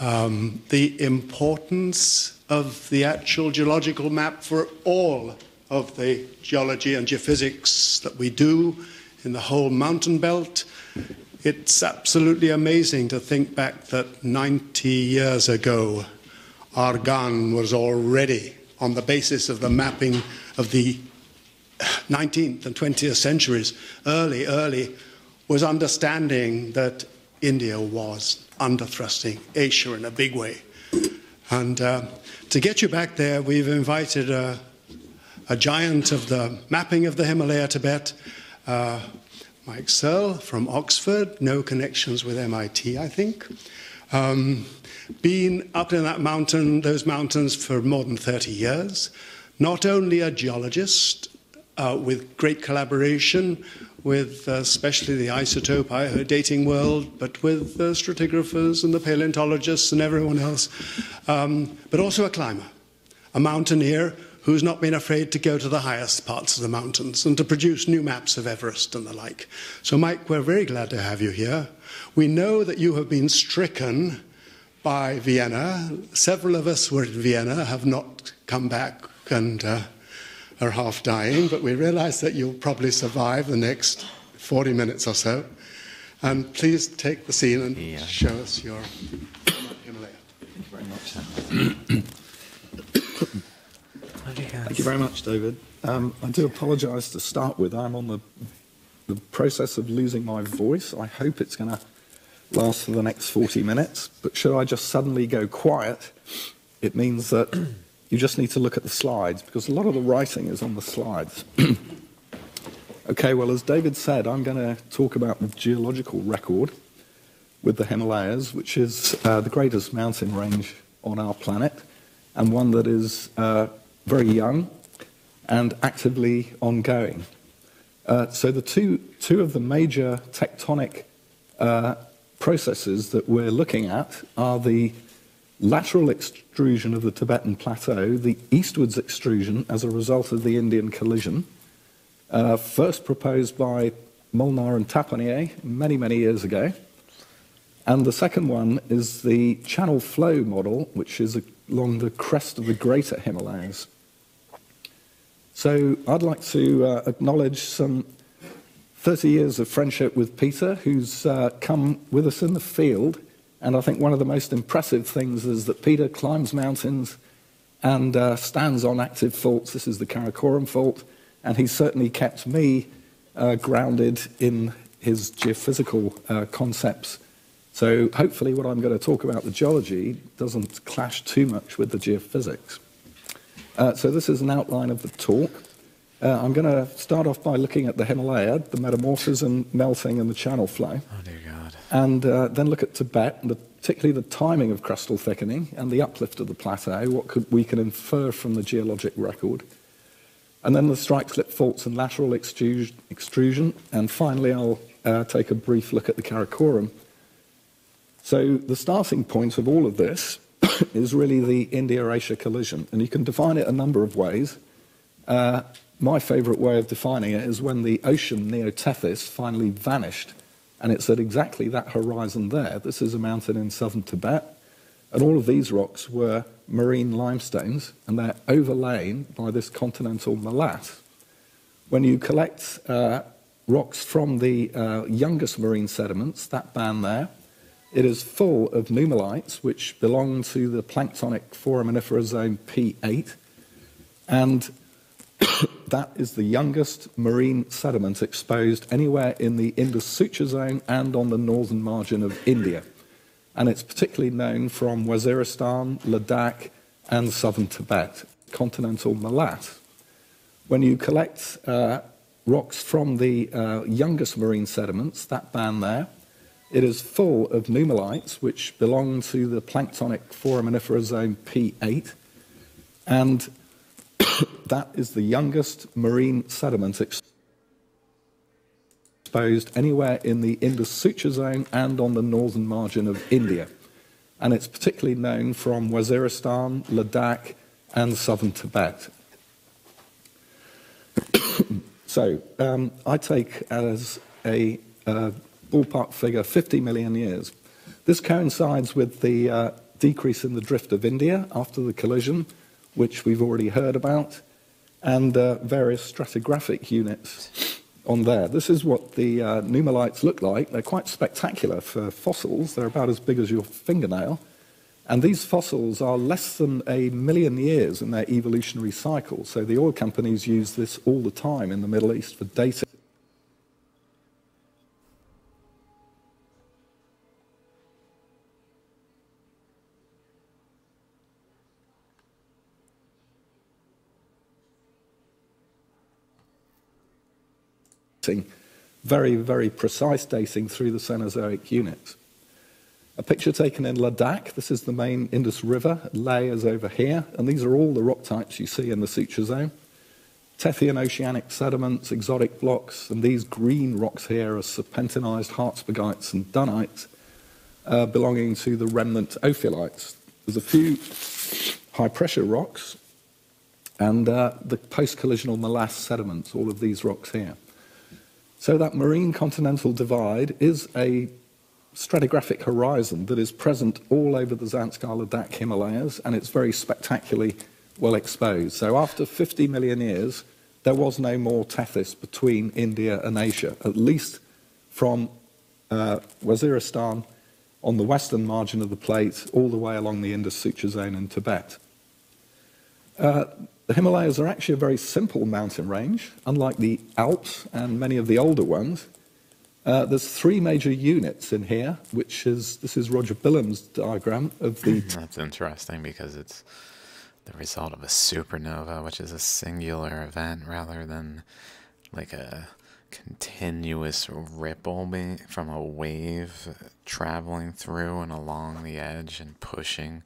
um, the importance of the actual geological map for all of the geology and geophysics that we do in the whole mountain belt. It's absolutely amazing to think back that 90 years ago, Argand was already on the basis of the mapping of the 19th and 20th centuries, early, early, was understanding that India was under thrusting Asia in a big way. And uh, to get you back there, we've invited a, a, giant of the mapping of the Himalaya Tibet, uh, Mike Searle from Oxford, no connections with MIT, I think. Um, been up in that mountain, those mountains for more than 30 years. Not only a geologist uh, with great collaboration with uh, especially the isotope dating world, but with the stratigraphers and the paleontologists and everyone else, um, but also a climber, a mountaineer who's not been afraid to go to the highest parts of the mountains and to produce new maps of Everest and the like. So, Mike, we're very glad to have you here. We know that you have been stricken by Vienna. Several of us were in Vienna, have not come back and uh, are half dying, but we realize that you'll probably survive the next 40 minutes or so. And please take the scene and yeah. show us your Himalaya. Thank you very much. Thank you very much, David. Um, I do apologise to start with. I'm on the, the process of losing my voice. I hope it's going to last for the next 40 minutes. But should I just suddenly go quiet, it means that you just need to look at the slides because a lot of the writing is on the slides. okay, well, as David said, I'm going to talk about the geological record with the Himalayas, which is uh, the greatest mountain range on our planet and one that is uh, very young and actively ongoing. Uh, so, the two, two of the major tectonic uh, processes that we're looking at are the lateral extrusion of the Tibetan plateau, the eastwards extrusion as a result of the Indian collision, uh, first proposed by Molnar and Tapponnier many, many years ago. And the second one is the channel flow model, which is along the crest of the greater Himalayas. So I'd like to uh, acknowledge some 30 years of friendship with Peter, who's uh, come with us in the field and I think one of the most impressive things is that Peter climbs mountains and uh, stands on active faults. This is the Karakoram fault, and he's certainly kept me uh, grounded in his geophysical uh, concepts. So hopefully, what I'm going to talk about the geology doesn't clash too much with the geophysics. Uh, so this is an outline of the talk. Uh, I'm going to start off by looking at the Himalaya, the metamorphism, melting, and the channel flow. Oh, dear God. And uh, then look at Tibet, and the, particularly the timing of crustal thickening and the uplift of the plateau, what could, we can infer from the geologic record. And then the strike slip faults and lateral extrusion. And finally, I'll uh, take a brief look at the Karakoram. So the starting point of all of this is really the India-Asia collision. And you can define it a number of ways. Uh, my favourite way of defining it is when the ocean Neo-Tethys finally vanished. And it's at exactly that horizon there. This is a mountain in southern Tibet. And all of these rocks were marine limestones, and they're overlain by this continental molasse. When you collect uh, rocks from the uh, youngest marine sediments, that band there, it is full of nummulites, which belong to the planktonic foraminifera zone P8. And that is the youngest marine sediment exposed anywhere in the Indus Suture zone and on the northern margin of India. And it's particularly known from Waziristan, Ladakh, and southern Tibet, continental molasse. When you collect uh, rocks from the uh, youngest marine sediments, that band there, it is full of nummulites, which belong to the planktonic foraminifera zone P8. And that is the youngest marine sediment exposed anywhere in the Indus Suture zone and on the northern margin of India. And it's particularly known from Waziristan, Ladakh, and southern Tibet. so um, I take as a uh, ballpark figure 50 million years. This coincides with the uh, decrease in the drift of India after the collision, which we've already heard about, and uh, various stratigraphic units on there. This is what the uh, nummulites look like. They're quite spectacular for fossils. They're about as big as your fingernail. And these fossils are less than a million years in their evolutionary cycle. So the oil companies use this all the time in the Middle East for very, very precise dating through the Cenozoic units. A picture taken in Ladakh. This is the main Indus River. Is over here, and these are all the rock types you see in the suture zone. Tethyan oceanic sediments, exotic blocks, and these green rocks here are serpentinized Harzburgites and Dunites uh, belonging to the remnant ophiolites. There's a few high pressure rocks and uh, the post collisional molasse sediments, all of these rocks here. So that marine continental divide is a stratigraphic horizon that is present all over the Zanskar Ladakh Himalayas, and it's very spectacularly well exposed. So after 50 million years, there was no more Tethys between India and Asia, at least from uh, Waziristan on the western margin of the plate all the way along the Indus Suture Zone in Tibet. Uh, the Himalayas are actually a very simple mountain range, unlike the Alps and many of the older ones. Uh, there's three major units in here, which is this is Roger Bilham's diagram of the. That's interesting because it's the result of a supernova, which is a singular event rather than like a continuous ripple from a wave traveling through and along the edge and pushing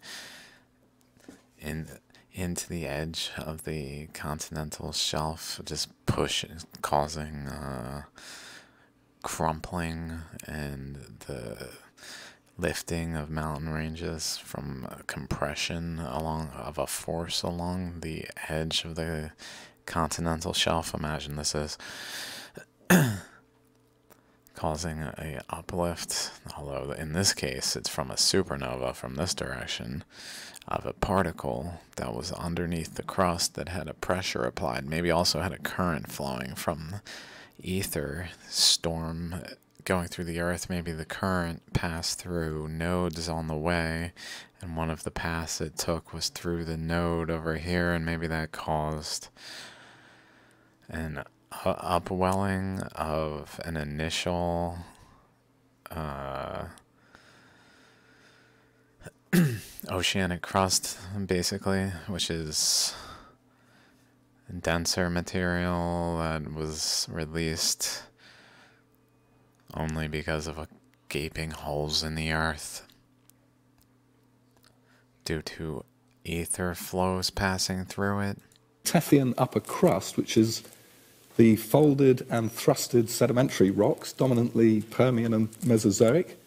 in into the edge of the continental shelf, just push, causing uh, crumpling and the lifting of mountain ranges from compression along of a force along the edge of the continental shelf. Imagine this is causing a uplift, although in this case it's from a supernova from this direction of a particle that was underneath the crust that had a pressure applied, maybe also had a current flowing from ether storm going through the earth. Maybe the current passed through nodes on the way, and one of the paths it took was through the node over here, and maybe that caused an upwelling of an initial. Uh, oceanic crust, basically, which is denser material that was released only because of a gaping holes in the earth due to ether flows passing through it. Tethyan upper crust, which is the folded and thrusted sedimentary rocks, dominantly Permian and Mesozoic,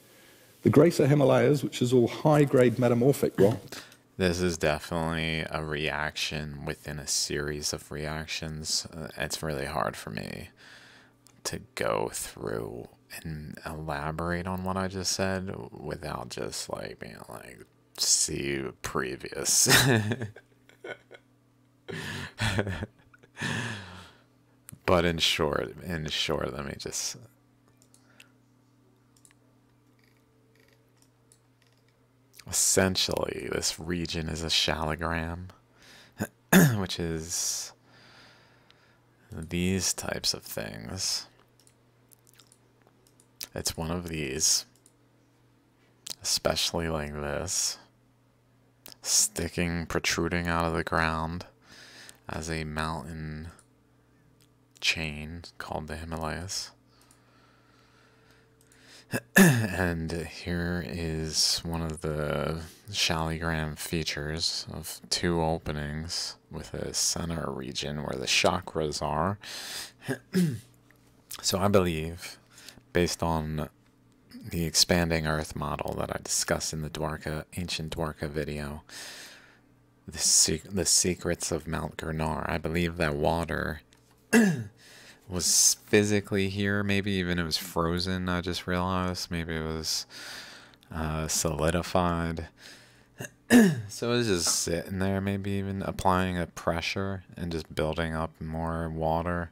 the Greater Himalayas, which is all high grade metamorphic rock. This is definitely a reaction within a series of reactions. Uh, it's really hard for me to go through and elaborate on what I just said without just like being like, see previous. but in short, in short, let me just essentially this region is a shallogram, which is these types of things. It's one of these, especially like this, sticking, protruding out of the ground as a mountain chain called the Himalayas. and here is one of the shallogram features of two openings with a center region where the chakras are. so I believe, based on the expanding Earth model that I discussed in the Dwarka ancient Dwarka video, the, sec the secrets of Mount Girnar, I believe that water was physically here. Maybe even it was frozen. I just realized maybe it was uh, solidified so it's just sitting there, maybe even applying a pressure and just building up more water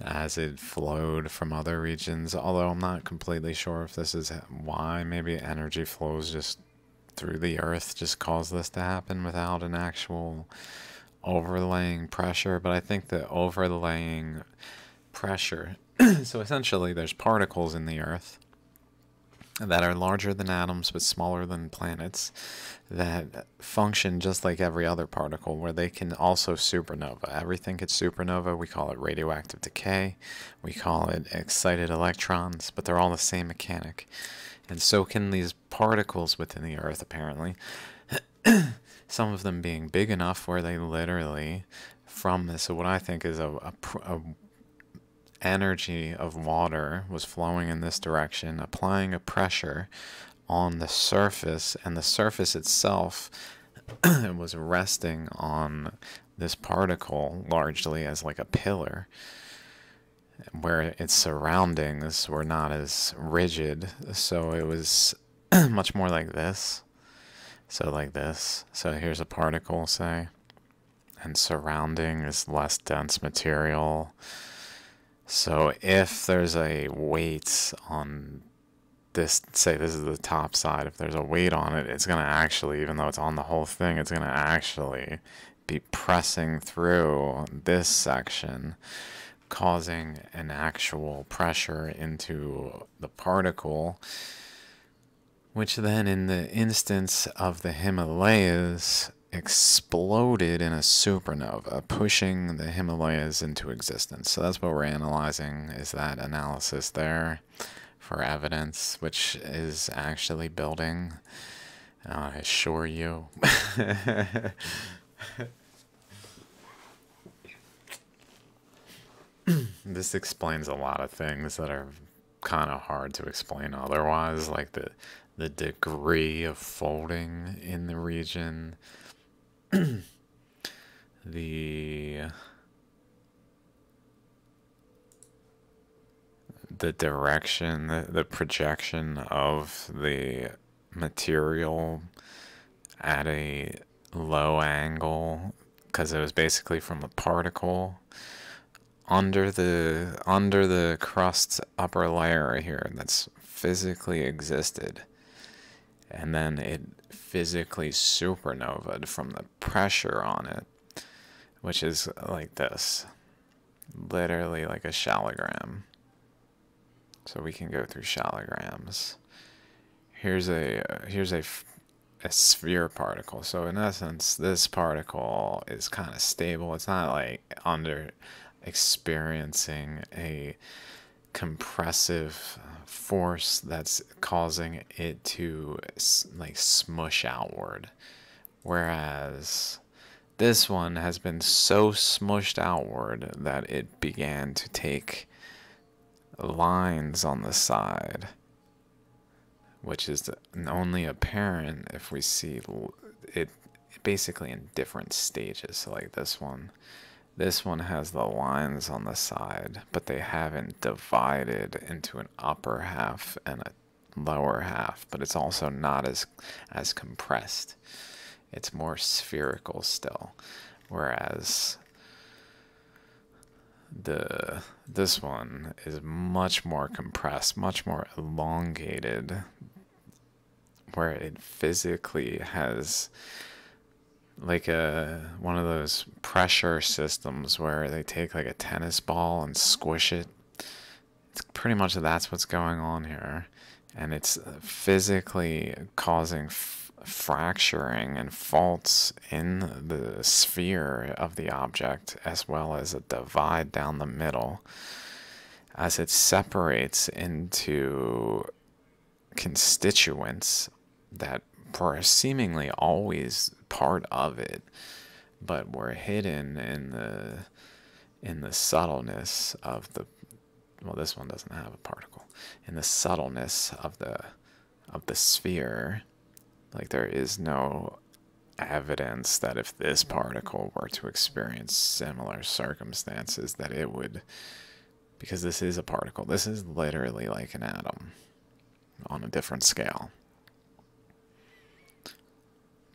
as it flowed from other regions. Although I'm not completely sure if this is why. Maybe energy flows just through the earth just caused this to happen without an actual overlaying pressure. But I think the overlaying pressure, so essentially there's particles in the earth that are larger than atoms but smaller than planets that function just like every other particle where they can also supernova. Everything gets supernova. We call it radioactive decay. We call it excited electrons, but they're all the same mechanic. And so can these particles within the Earth, apparently. Some of them being big enough where they literally, from this, what I think is a, a, a energy of water was flowing in this direction, applying a pressure on the surface, and the surface itself was resting on this particle largely as like a pillar, where its surroundings were not as rigid. So it was much more like this. So, like this. So, here's a particle, say, and surrounding is less dense material. So if there's a weight on this, say this is the top side, if there's a weight on it, it's going to actually, even though it's on the whole thing, it's going to actually be pressing through this section, causing an actual pressure into the particle, which then in the instance of the Himalayas exploded in a supernova, pushing the Himalayas into existence. So that's what we're analyzing is that analysis there for evidence, which is actually building. Uh, I assure you. this explains a lot of things that are kind of hard to explain otherwise, like the the degree of folding in the region, the the direction, the, the projection of the material at a low angle because it was basically from a particle under the under the crust upper layer here that's physically existed and then it physically supernovaed from the pressure on it, which is like this literally like a shallogram. So we can go through shallograms. Here's a here's a, a sphere particle. So in essence, this particle is kind of stable. It's not like under experiencing a compressive force that's causing it to like smush outward. Whereas this one has been so smushed outward that it began to take lines on the side, which is only apparent if we see it basically in different stages. So, like this one this one has the lines on the side, but they haven't divided into an upper half and a lower half, but it's also not as as compressed. It's more spherical still. Whereas the this one is much more compressed, much more elongated where it physically has like a one of those pressure systems where they take like a tennis ball and squish it. It's pretty much that's what's going on here, and it's uh, physically causing fracturing and faults in the sphere of the object, as well as a divide down the middle, as it separates into constituents that were seemingly always part of it, but were hidden in the in the subtleness of the well this one doesn't have a particle in the subtleness of the of the sphere. Like there is no evidence that if this particle were to experience similar circumstances that it would because this is a particle. This is literally like an atom on a different scale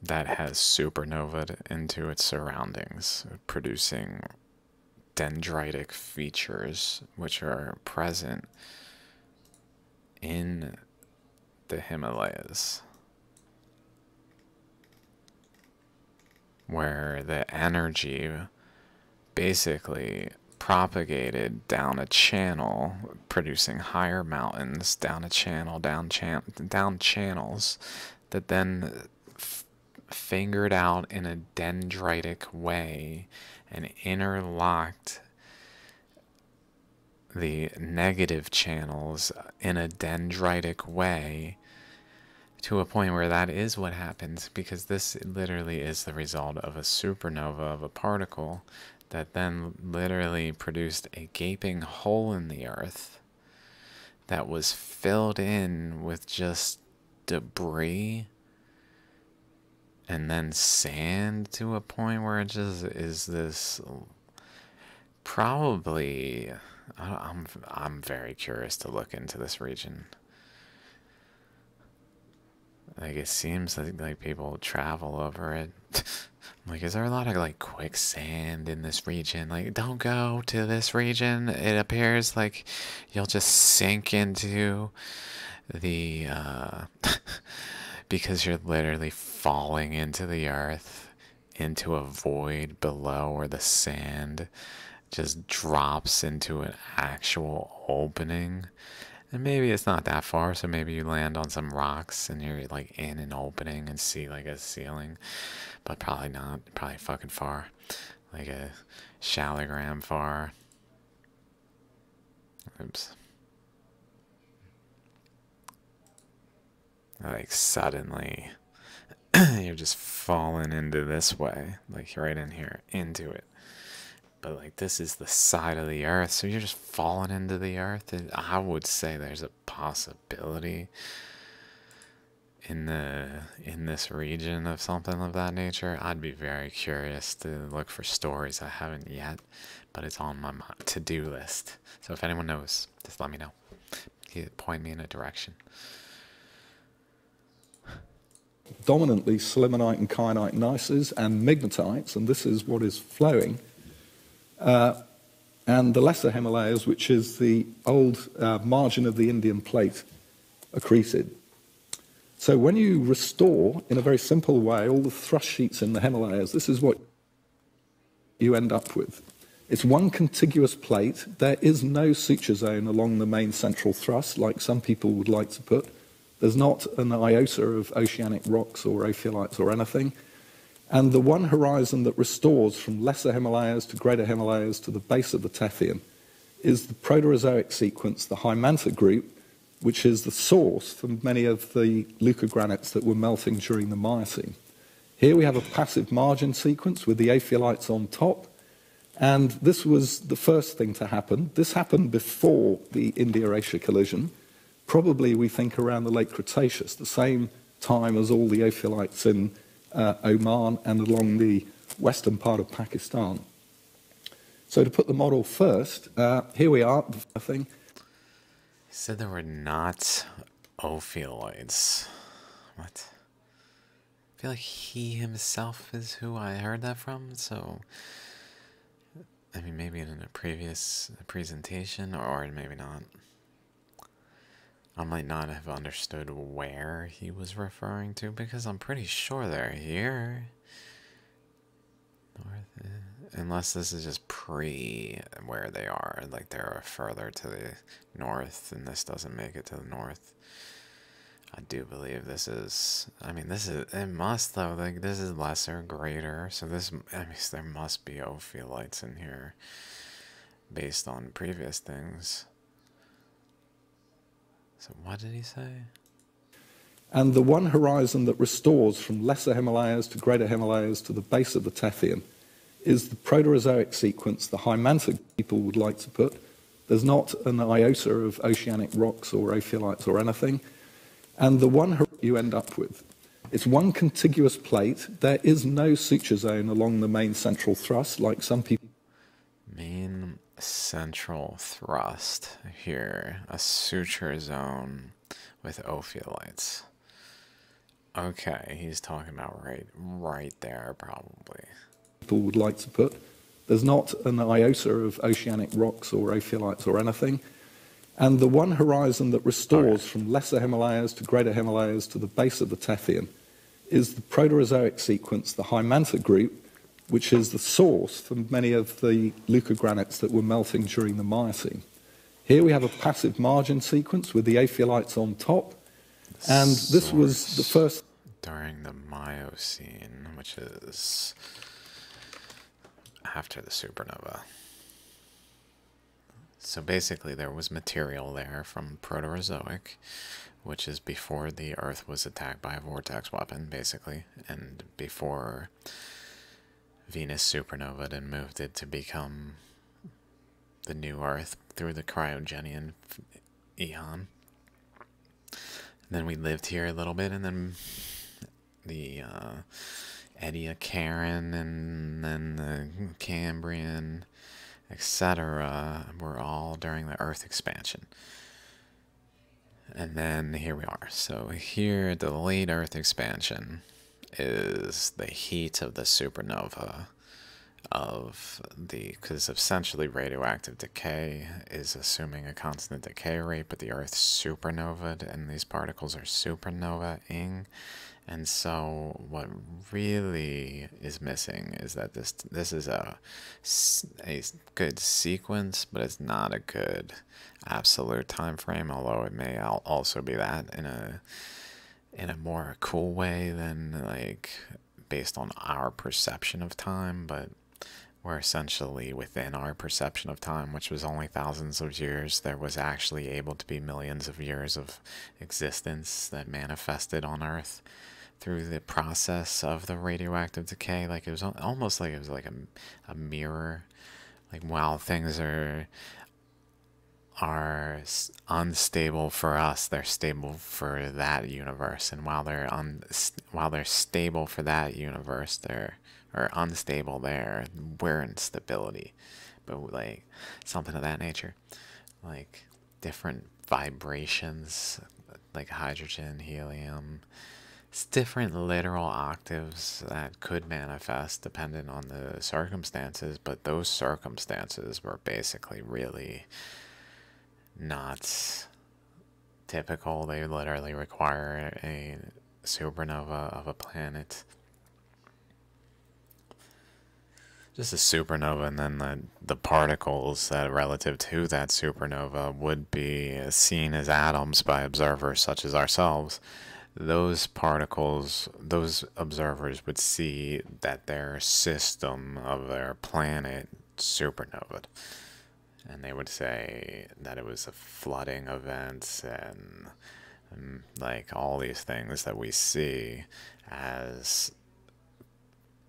that has supernovaed into its surroundings, producing dendritic features which are present in the Himalayas. Where the energy basically propagated down a channel, producing higher mountains down a channel, down chan- down channels that then fingered out in a dendritic way and interlocked the negative channels in a dendritic way to a point where that is what happens because this literally is the result of a supernova of a particle that then literally produced a gaping hole in the earth that was filled in with just debris and then sand to a point where it just is this probably I'm I'm very curious to look into this region. Like it seems like like people travel over it. like, is there a lot of like quicksand in this region? Like, don't go to this region. It appears like you'll just sink into the uh, because you're literally falling into the earth into a void below where the sand just drops into an actual opening. And maybe it's not that far, so maybe you land on some rocks and you're like in an opening and see like a ceiling, but probably not. Probably fucking far, like a shallogram far. Oops. Like suddenly, you're just falling into this way, like right in here, into it. But like this is the side of the earth so you're just falling into the earth i would say there's a possibility in the in this region of something of that nature. I'd be very curious to look for stories i haven't yet but it's on my to-do list. So if anyone knows just let me know. Point me in a direction dominantly sillimanite and kyanite gneisses and migmatites and this is what is flowing uh, and the Lesser Himalayas, which is the old uh, margin of the Indian plate, accreted. So when you restore, in a very simple way, all the thrust sheets in the Himalayas, this is what you end up with. It's one contiguous plate. There is no suture zone along the main central thrust, like some people would like to put. There's not an iota of oceanic rocks or ophiolites or anything. And the one horizon that restores from lesser Himalayas to greater Himalayas to the base of the Tethyan is the Proterozoic sequence, the Haimanta group, which is the source for many of the leucogranites that were melting during the Miocene. Here we have a passive margin sequence with the ophiolites on top, and this was the first thing to happen. This happened before the India-Asia collision, probably we think around the late Cretaceous, the same time as all the ophiolites in uh, Oman and along the western part of Pakistan. So to put the model first, uh, here we are, the thing. He said there were not ophiolites. What? I feel like he himself is who I heard that from, so... I mean, maybe in a previous presentation, or maybe not. I might not have understood where he was referring to because I'm pretty sure they're here. North, unless this is just pre where they are, like they're further to the north, and this doesn't make it to the north. I do believe this is. I mean, this is. It must though. Like this is lesser, greater. So this. I mean, there must be ophiolites in here, based on previous things. So what did he say? And the one horizon that restores from lesser Himalayas to greater Himalayas to the base of the Tethyan is the Proterozoic sequence, the Haimanta people would like to put. There's not an iota of oceanic rocks or ophiolites or anything. And the one you end up with, it's one contiguous plate. There is no suture zone along the main central thrust, like some people. Central thrust here, a suture zone with ophiolites. Okay, he's talking about right, right there, probably. People would like to put. There's not an iota of oceanic rocks or ophiolites or anything. And the one horizon that restores from lesser Himalayas to greater Himalayas to the base of the Tethyan is the Proterozoic sequence, the Haimanta group, which is the source for many of the leucogranites that were melting during the Miocene. Here we have a passive margin sequence with the ophiolites on top, and this was the first. During the Miocene, which is after the supernova. So basically, there was material there from Proterozoic, which is before the Earth was attacked by a vortex weapon, basically, and before Venus supernovaed and moved it to become the new Earth through the cryogenian eon. And then we lived here a little bit, and then the uh, Ediacaran, and then the Cambrian, etc., were all during the Earth expansion. And then here we are. So here, the late Earth expansion is the heat of the supernova of the because essentially radioactive decay is assuming a constant decay rate but the earth's supernovaed and these particles are supernovaing and so what really is missing is that this this is a a good sequence but it's not a good absolute time frame although it may also be that in a in a more cool way than like based on our perception of time, but we're essentially within our perception of time, which was only thousands of years. There was actually able to be millions of years of existence that manifested on Earth through the process of the radioactive decay. Like it was almost like it was like a, a mirror. Like while things are are unstable for us, they're stable for that universe. And while they're un, while they're stable for that universe, they're or unstable there. We're in stability, but like something of that nature, like different vibrations, like hydrogen, helium. It's different literal octaves that could manifest dependent on the circumstances, but those circumstances were basically really not typical. They literally require a supernova of a planet. Just a supernova, and then the, the particles that relative to that supernova would be seen as atoms by observers such as ourselves. Those particles, those observers would see that their system of their planet supernovaed and they would say that it was a flooding event and, and like all these things that we see as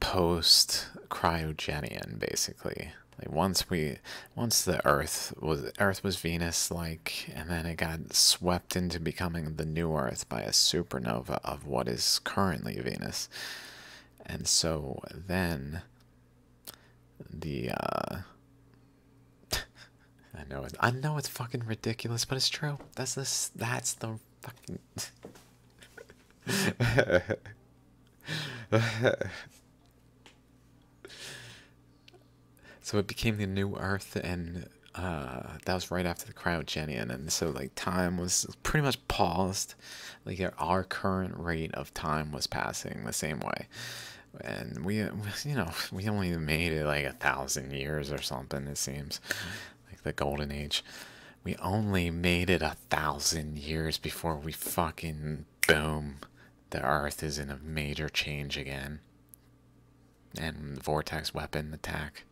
post cryogenian basically. Like once we once the earth was earth was venus like and then it got swept into becoming the new earth by a supernova of what is currently venus. And so then the uh I know it. I know it's fucking ridiculous, but it's true. That's this. That's the fucking. so it became the new Earth, and uh, that was right after the cryogenian, and so like time was pretty much paused. Like our current rate of time was passing the same way, and we, you know, we only made it like a thousand years or something. It seems the golden age. We only made it a thousand years before we fucking boom. The earth is in a major change again. And vortex weapon attack.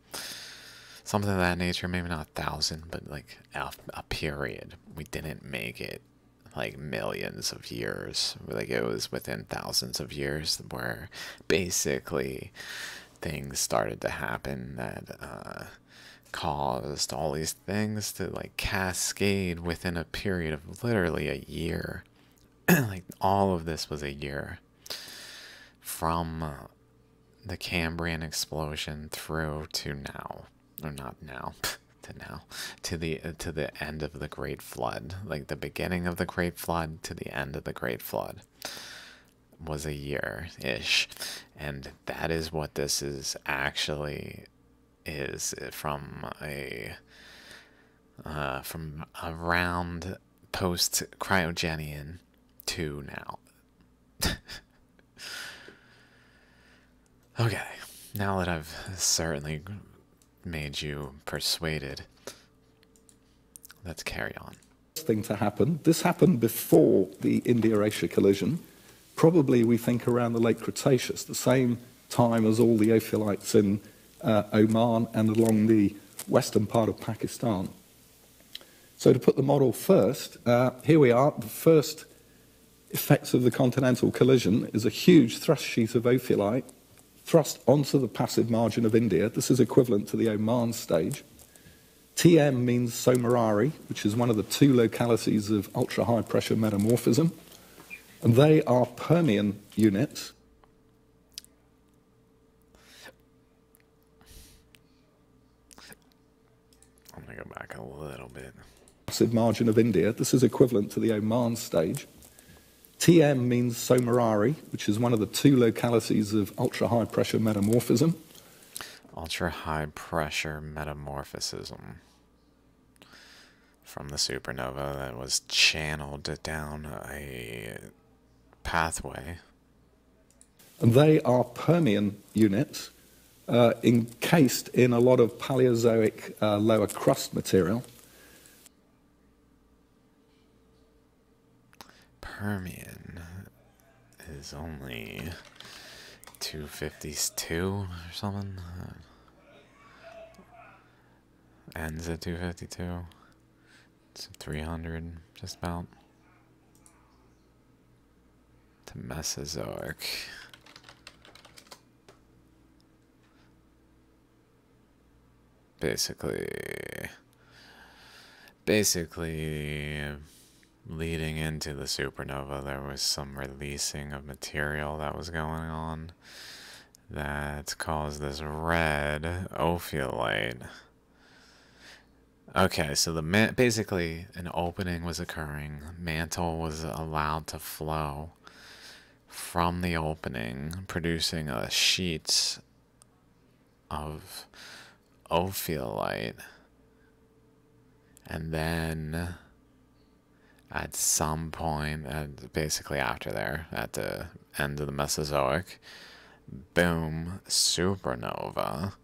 Something of that nature, maybe not a thousand, but like a, a period. We didn't make it like millions of years. Like it was within thousands of years where basically things started to happen that uh, caused all these things to like cascade within a period of literally a year. like all of this was a year from uh, the Cambrian explosion through to now, or not now. to now to the uh, to the end of the great flood like the beginning of the great flood to the end of the great flood was a year ish. And that is what this is actually is from a uh, from around post cryogenian to now. okay, now that I've certainly made you persuaded, let's carry on. Thing to happen. This happened before the India-Asia collision. Probably we think around the late Cretaceous, the same time as all the ophiolites in uh, Oman and along the western part of Pakistan. So to put the model first, uh, here we are. The first effects of the continental collision is a huge thrust sheet of ophiolite thrust onto the passive margin of India. This is equivalent to the Oman stage. TM means Tso Morari, which is one of the two localities of ultra-high pressure metamorphism. And they are Permian units. I'm going to go back a little bit. Passive margin of India. This is equivalent to the Oman stage. TM means Tso Morari, which is one of the two localities of ultra-high pressure metamorphism. Ultra high pressure metamorphism from the supernova that was channeled down a pathway. And they are Permian units uh, encased in a lot of Paleozoic uh, lower crust material. Permian is only 252 or something. Ends at 252. It's 300, just about. To Mesozoic. Basically, basically, leading into the supernova, there was some releasing of material that was going on that caused this red ophiolite. Okay, so the basically an opening was occurring. Mantle was allowed to flow from the opening, producing a sheet of ophiolite, and then at some point, and basically after there, at the end of the Mesozoic, boom, supernova,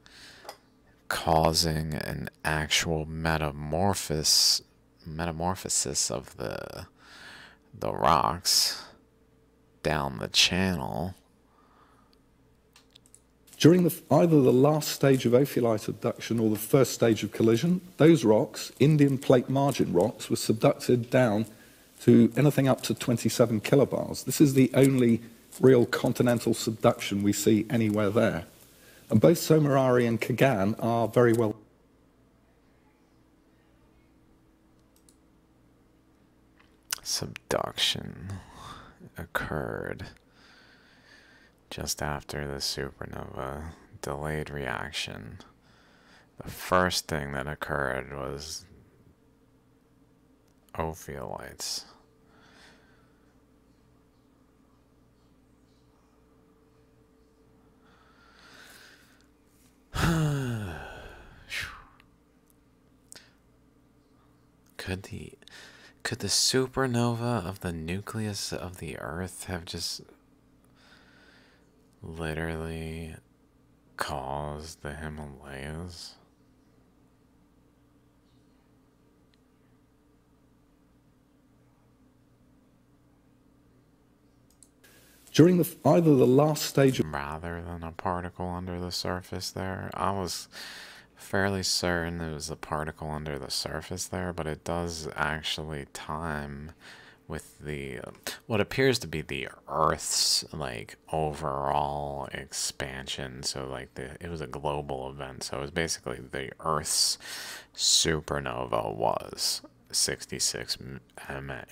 causing an actual metamorphosis metamorphosis of the the rocks down the channel. During the, either the last stage of ophiolite abduction or the first stage of collision, those rocks, Indian plate margin rocks, were subducted down to anything up to 27 kilobars. This is the only real continental subduction we see anywhere there. And both Tso Morari and Kaghan are very well. Subduction occurred just after the supernova delayed reaction. The first thing that occurred was ophiolites. could the could the supernova of the nucleus of the earth have just literally caused the Himalayas? During the, either the last stage of rather than a particle under the surface there. I was fairly certain it was a particle under the surface there, but it does actually time with the what appears to be the Earth's like overall expansion. So like the it was a global event. So it was basically the Earth's supernova was 66 MA.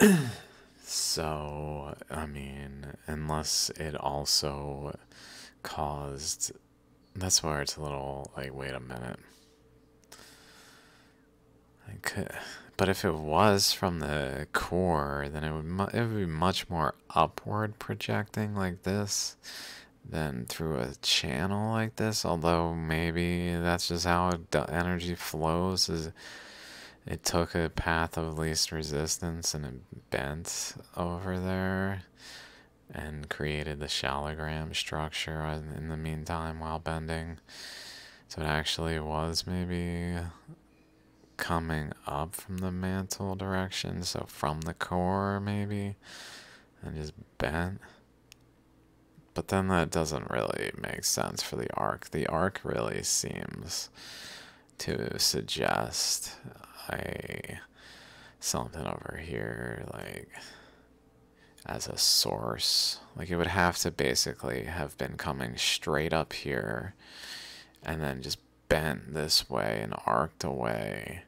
So, I mean, unless it also caused. That's where it's a little like, wait a minute. Could, but if it was from the core, then it would it would be much more upward projecting like this than through a channel like this. Although maybe that's just how energy flows. Is it took a path of least resistance and it bent over there and created the shallogram structure in the meantime while bending. So it actually was maybe coming up from the mantle direction, so from the core maybe, and just bent. But then that doesn't really make sense for the arc. The arc really seems to suggest a something over here like as a source. Like it would have to basically have been coming straight up here and then just bent this way and arced away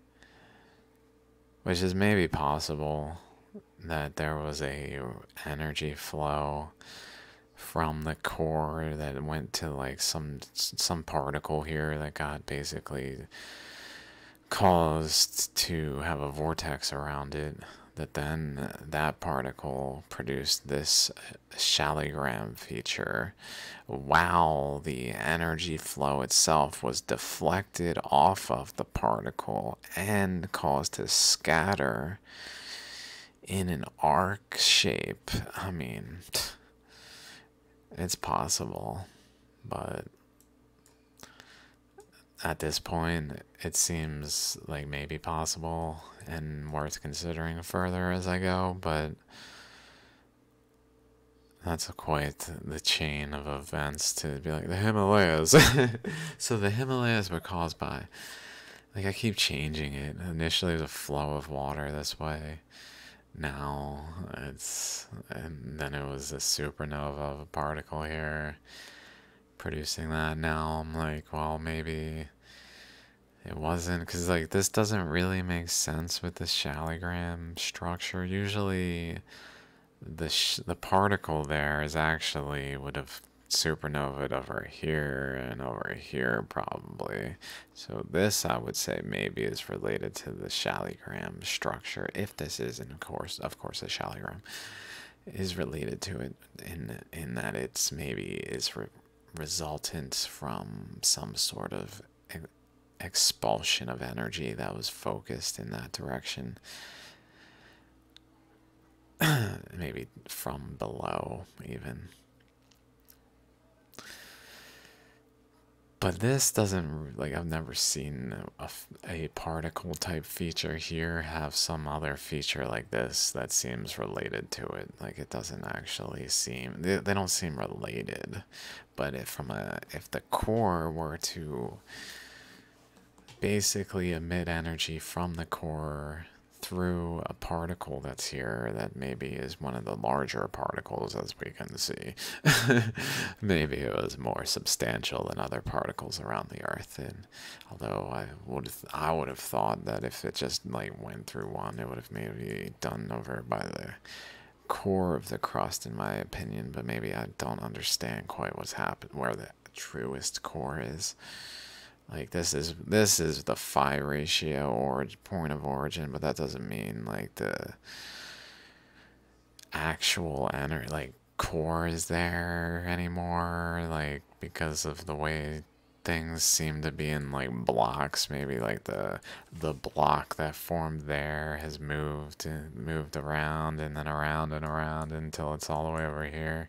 which is maybe possible that there was a energy flow from the core that went to like some some particle here that got basically caused to have a vortex around it that then that particle produced this shallogram feature while the energy flow itself was deflected off of the particle and caused to scatter in an arc shape. I mean, it's possible, but at this point, it seems like maybe possible and worth considering further as I go, but that's quite the chain of events to be like the Himalayas. so the Himalayas were caused by, like, I keep changing it. Initially, the flow of water this way. Now it's, and then it was a supernova of a particle here producing that. Now I'm like, well, maybe it wasn't because like this doesn't really make sense with the shallogram structure. Usually, the the particle there is actually would have supernovaed over here and over here probably. So this I would say maybe is related to the shallogram structure. If this is, in course, of course, a shallogram is related to it in in that it's maybe is re resultant from some sort of expulsion of energy that was focused in that direction. Maybe from below, even. But this doesn't, like, I've never seen a, a, particle type feature here have some other feature like this that seems related to it. Like, it doesn't actually seem, they, they don't seem related. But if from a, if the core were to basically emit energy from the core through a particle that's here that maybe is one of the larger particles as we can see. maybe it was more substantial than other particles around the earth and although I would I would have thought that if it just like went through one it would have maybe done over by the core of the crust in my opinion but maybe I don't understand quite what's happened where the truest core is. Like this is this is the phi ratio or point of origin, but that doesn't mean like the actual energy like core is there anymore. Like because of the way things seem to be in like blocks maybe like the the block that formed there has moved moved around and then around and around until it's all the way over here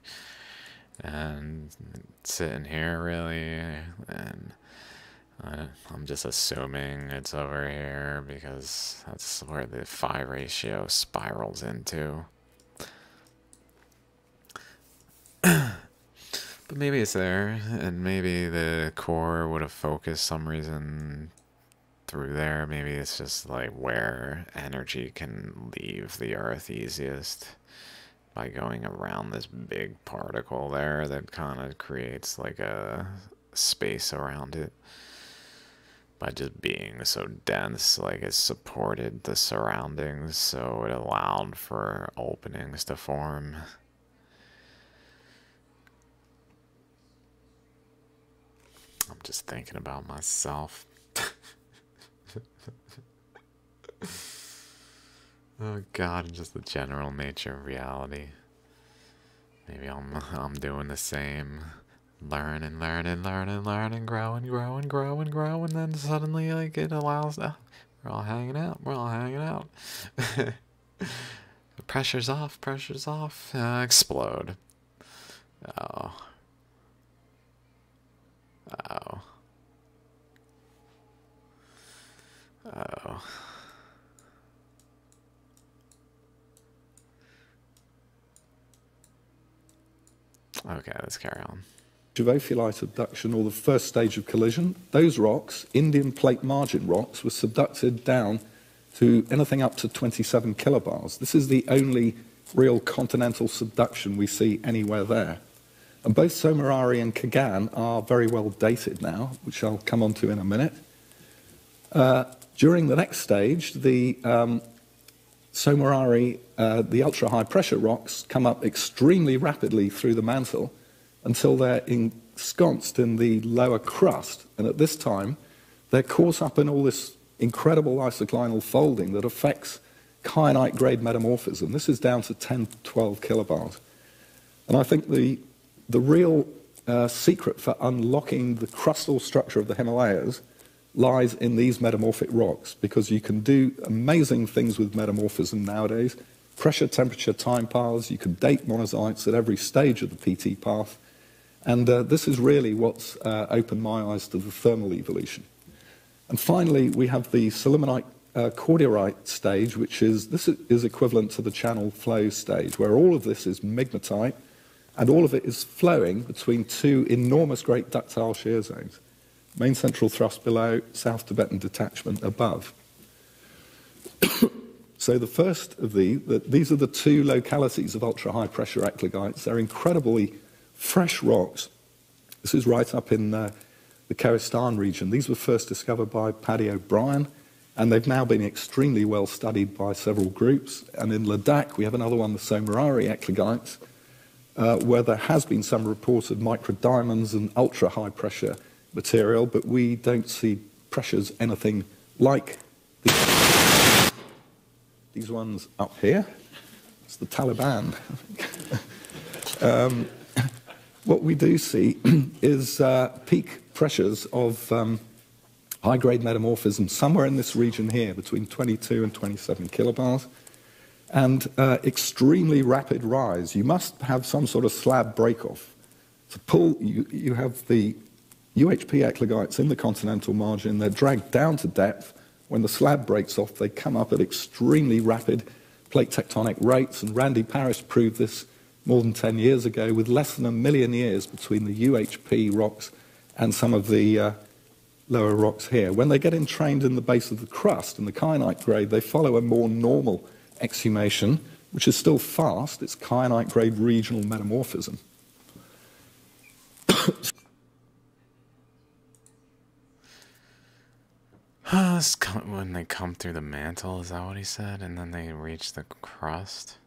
and sitting here really and I, am just assuming it's over here because that's where the phi ratio spirals into. but maybe it's there, and maybe the core would have focused some reason through there. Maybe it's just like where energy can leave the Earth easiest by going around this big particle there that kind of creates like a space around it by just being so dense, like it supported the surroundings, so it allowed for openings to form. I'm just thinking about myself. Oh God, just the general nature of reality. Maybe I'm I'm doing the same. Learn and learn and learn and learn and grow and grow and grow and grow and then suddenly like it allows uh, we're all hanging out. We're all hanging out. pressure's off, pressure's off. Uh, explode. Oh. Oh. Oh. Okay, let's carry on. Of ophiolite abduction, or the first stage of collision, those rocks, Indian plate margin rocks, were subducted down to anything up to 27 kilobars. This is the only real continental subduction we see anywhere there. And both Tso Morari and Kaghan are very well dated now, which I'll come on to in a minute. Uh, during the next stage, the um, Tso Morari, uh, the ultra high pressure rocks, come up extremely rapidly through the mantle until they're ensconced in the lower crust. And at this time, they're caught up in all this incredible isoclinal folding that affects kyanite grade metamorphism. This is down to 10, 12 kilobars. And I think the the real uh, secret for unlocking the crustal structure of the Himalayas lies in these metamorphic rocks because you can do amazing things with metamorphism nowadays. Pressure, temperature, time paths, you can date monazites at every stage of the PT path. And uh, this is really what's uh, opened my eyes to the thermal evolution. And finally, we have the sillimanite uh, cordierite stage, which is, this is equivalent to the channel flow stage, where all of this is migmatite, and all of it is flowing between two enormous great ductile shear zones. Main central thrust below, South Tibetan detachment above. so the first of the, the, these are the two localities of ultra-high pressure eclogites. They're incredibly fresh rocks. This is right up in uh, the Kohistan region. These were first discovered by Paddy O'Brien, and they've now been extremely well studied by several groups. And in Ladakh, we have another one, the Tso Morari eclogites, uh, where there has been some reports reported microdiamonds and ultra high pressure material, but we don't see pressures anything like these, these ones up here. It's the Taliban. um, what we do see is uh, peak pressures of um, high grade metamorphism somewhere in this region here between 22 and 27 kilobars and uh, extremely rapid rise. You must have some sort of slab breakoff. To pull, you, you have the UHP eclogites in the continental margin, they're dragged down to depth. When the slab breaks off, they come up at extremely rapid plate tectonic rates, and Randy Parrish proved this more than 10 years ago with less than a million years between the UHP rocks and some of the uh, lower rocks here. When they get entrained in the base of the crust in the kyanite grade, they follow a more normal exhumation, which is still fast. It's kyanite grade regional metamorphism. when they come through the mantle, is that what he said? And then they reach the crust?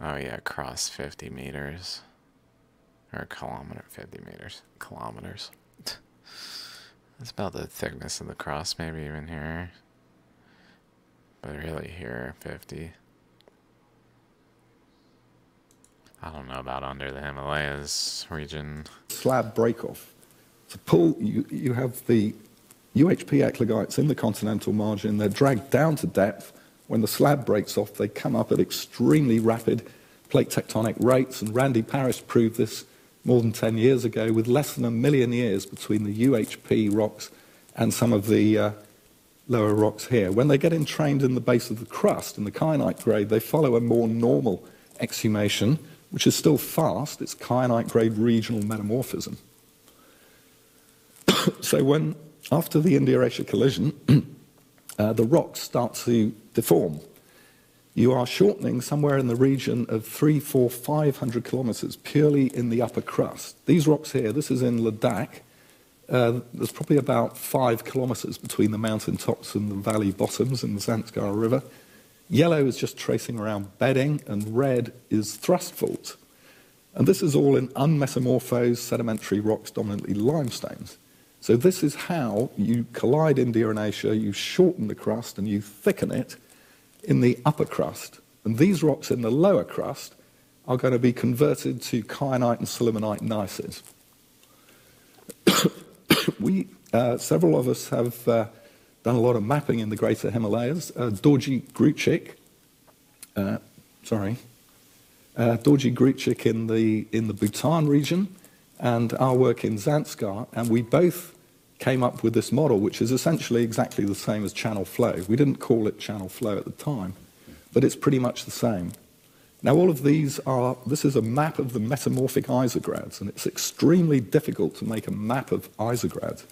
Oh, yeah, cross 50 meters. Or kilometer, 50 meters. Kilometers. That's about the thickness of the crust, maybe even here. But really here, 50. I don't know about under the Himalayas region. Slab breakoff. To pull, you, you have the UHP eclogites in the continental margin. They're dragged down to depth. When the slab breaks off, they come up at extremely rapid plate tectonic rates. And Randy Parrish proved this more than 10 years ago with less than a million years between the UHP rocks and some of the uh, lower rocks here. When they get entrained in the base of the crust, in the kyanite grade, they follow a more normal exhumation, which is still fast. It's kyanite grade regional metamorphism. so when, after the India-Asia collision, uh, the rocks start to deform. You are shortening somewhere in the region of three, four, five hundred kilometers purely in the upper crust. These rocks here, this is in Ladakh, uh, there's probably about five kilometers between the mountain tops and the valley bottoms in the Zanskar River. Yellow is just tracing around bedding, and red is thrust fault. And this is all in unmetamorphosed sedimentary rocks, dominantly limestones. So this is how you collide India and Asia, you shorten the crust and you thicken it, in the upper crust, and these rocks in the lower crust are going to be converted to kyanite and sillimanite gneisses. we, uh, several of us have uh, done a lot of mapping in the Greater Himalayas. Uh, Djordje Grujic, uh, sorry, uh, Djordje Grujic in the, in the Bhutan region, and our work in Zanskar, and we both came up with this model, which is essentially exactly the same as channel flow. We didn't call it channel flow at the time, but it's pretty much the same. Now, all of these are, this is a map of the metamorphic isograds, and it's extremely difficult to make a map of isograds.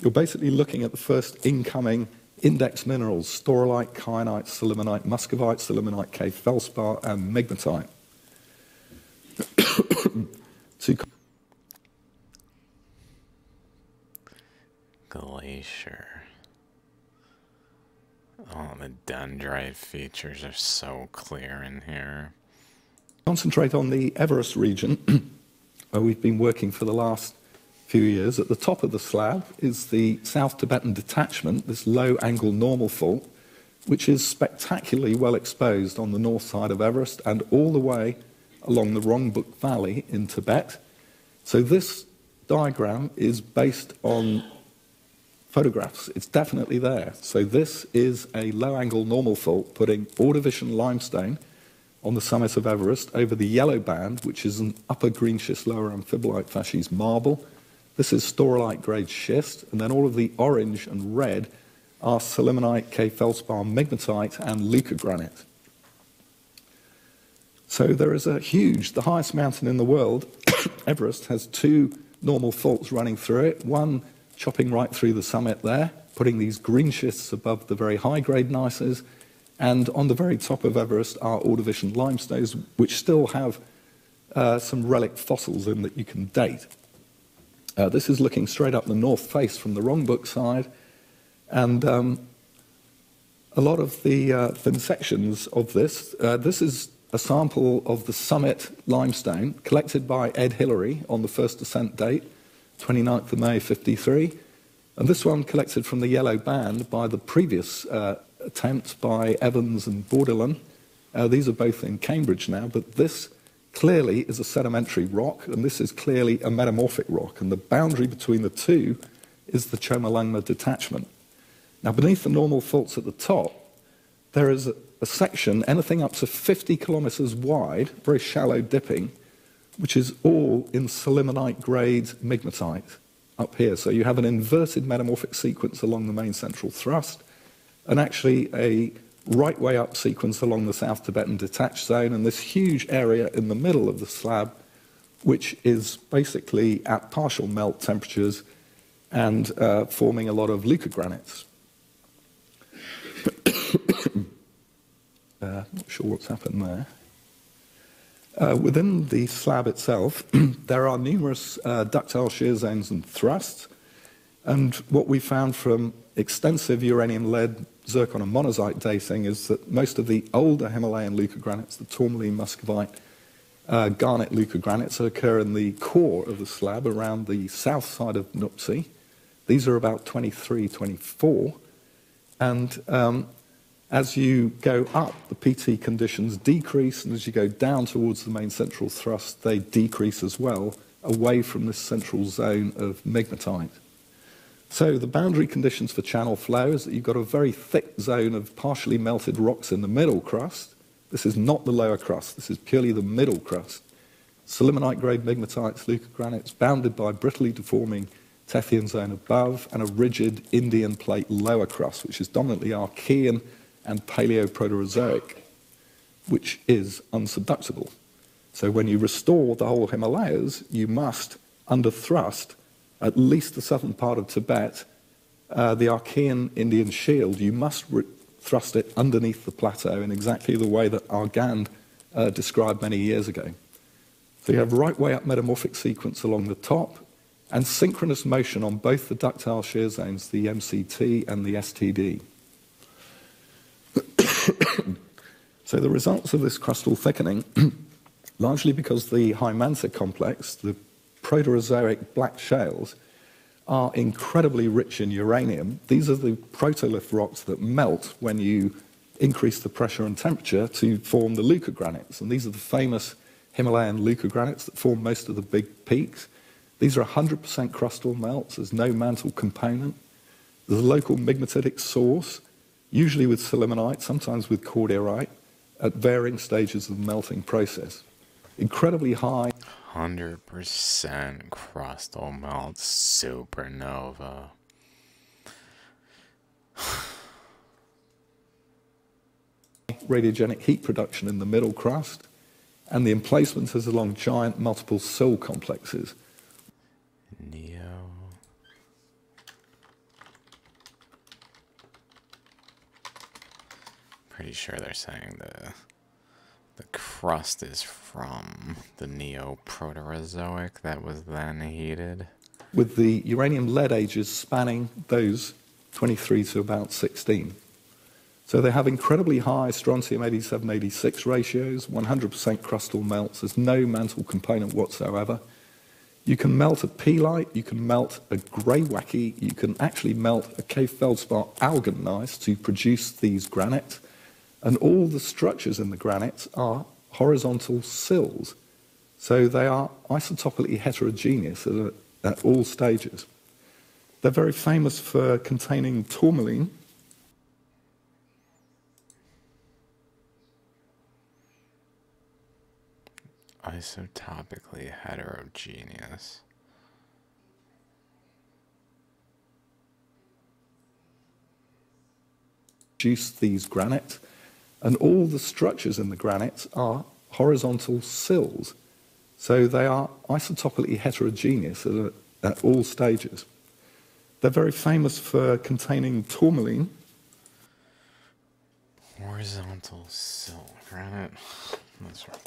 You're basically looking at the first incoming index minerals, staurolite, kyanite, sillimanite, muscovite, sillimanite K feldspar, and migmatite. to Glacier. Oh, the dendrite features are so clear in here. Concentrate on the Everest region, where we've been working for the last few years. At the top of the slab is the South Tibetan detachment, this low angle normal fault, which is spectacularly well exposed on the north side of Everest and all the way along the Rongbuk Valley in Tibet. So this diagram is based on photographs. It's definitely there. So this is a low angle normal fault putting Ordovician limestone on the summit of Everest over the yellow band, which is an upper green schist, lower amphibolite facies marble. This is staurolite grade schist, and then all of the orange and red are sillimanite, K feldspar, migmatite, and leucogranite. So there is a huge, the highest mountain in the world, Everest, has two normal faults running through it. One chopping right through the summit there, putting these green schists above the very high grade gneisses. And on the very top of Everest are Ordovician limestones, which still have uh, some relic fossils in that you can date. Uh, this is looking straight up the north face from the Rongbuk side. And um, a lot of the uh, thin sections of this, uh, this is a sample of the summit limestone collected by Ed Hillary on the first ascent date 29th of May 53. And this one collected from the yellow band by the previous uh, attempt by Evans and Bourdillon. Uh, these are both in Cambridge now, but this clearly is a sedimentary rock, and this is clearly a metamorphic rock. And the boundary between the two is the Chomolungma detachment. Now, beneath the normal faults at the top, there is a, a section, anything up to 50 kilometers wide, very shallow dipping, which is all in sillimanite grade migmatite up here. So you have an inverted metamorphic sequence along the main central thrust, and actually a right way up sequence along the South Tibetan detached zone, and this huge area in the middle of the slab, which is basically at partial melt temperatures and uh, forming a lot of leucogranites. uh, not sure what's happened there. Uh, within the slab itself, there are numerous uh, ductile shear zones and thrusts. And what we found from extensive uranium lead zircon and monazite dating is that most of the older Himalayan leucogranites, the tourmaline muscovite, uh, garnet leucogranites, occur in the core of the slab around the south side of Nuptse. These are about 23, 24. And um, as you go up, the PT conditions decrease, and as you go down towards the main central thrust, they decrease as well, away from this central zone of migmatite. So the boundary conditions for channel flow is that you've got a very thick zone of partially melted rocks in the middle crust. This is not the lower crust, this is purely the middle crust. Sillimanite grade migmatites, leucogranites, bounded by brittly deforming Tethyan zone above, and a rigid Indian plate lower crust, which is dominantly Archean and Paleoproterozoic, which is unsubductible. So when you restore the whole Himalayas, you must, under thrust, at least the southern part of Tibet, uh, the Archean Indian shield, you must thrust it underneath the plateau in exactly the way that Argand uh, described many years ago. So you have right way up metamorphic sequence along the top and synchronous motion on both the ductile shear zones, the MCT and the STD. so the results of this crustal thickening, largely because the Haimanta complex, the Proterozoic black shales, are incredibly rich in uranium. These are the protolith rocks that melt when you increase the pressure and temperature to form the leucogranites. And these are the famous Himalayan leucogranites that form most of the big peaks. These are 100% crustal melts. There's no mantle component. There's a local migmatitic source, usually with sillimanite, sometimes with cordierite, at varying stages of the melting process. Incredibly high. 100% crustal melt supernova. radiogenic heat production in the middle crust, and the emplacement is along giant multiple sill complexes. Neo. Pretty sure they're saying the the crust is from the Neo-Proterozoic that was then heated. With the uranium lead ages spanning those 23 to about 16. So they have incredibly high strontium 87 86 ratios, 100% crustal melts. There's no mantle component whatsoever. You can melt a pelite, you can melt a greywacke, you can actually melt a K feldspar augen to produce these granites. And all the structures in the granites are horizontal sills. So they are isotopically heterogeneous at, at all stages. They're very famous for containing tourmaline, isotopically heterogeneous. Produce these granite, and all the structures in the granites are horizontal sills. So they are isotopically heterogeneous at, at all stages. They're very famous for containing tourmaline. Horizontal sill granite. That's right.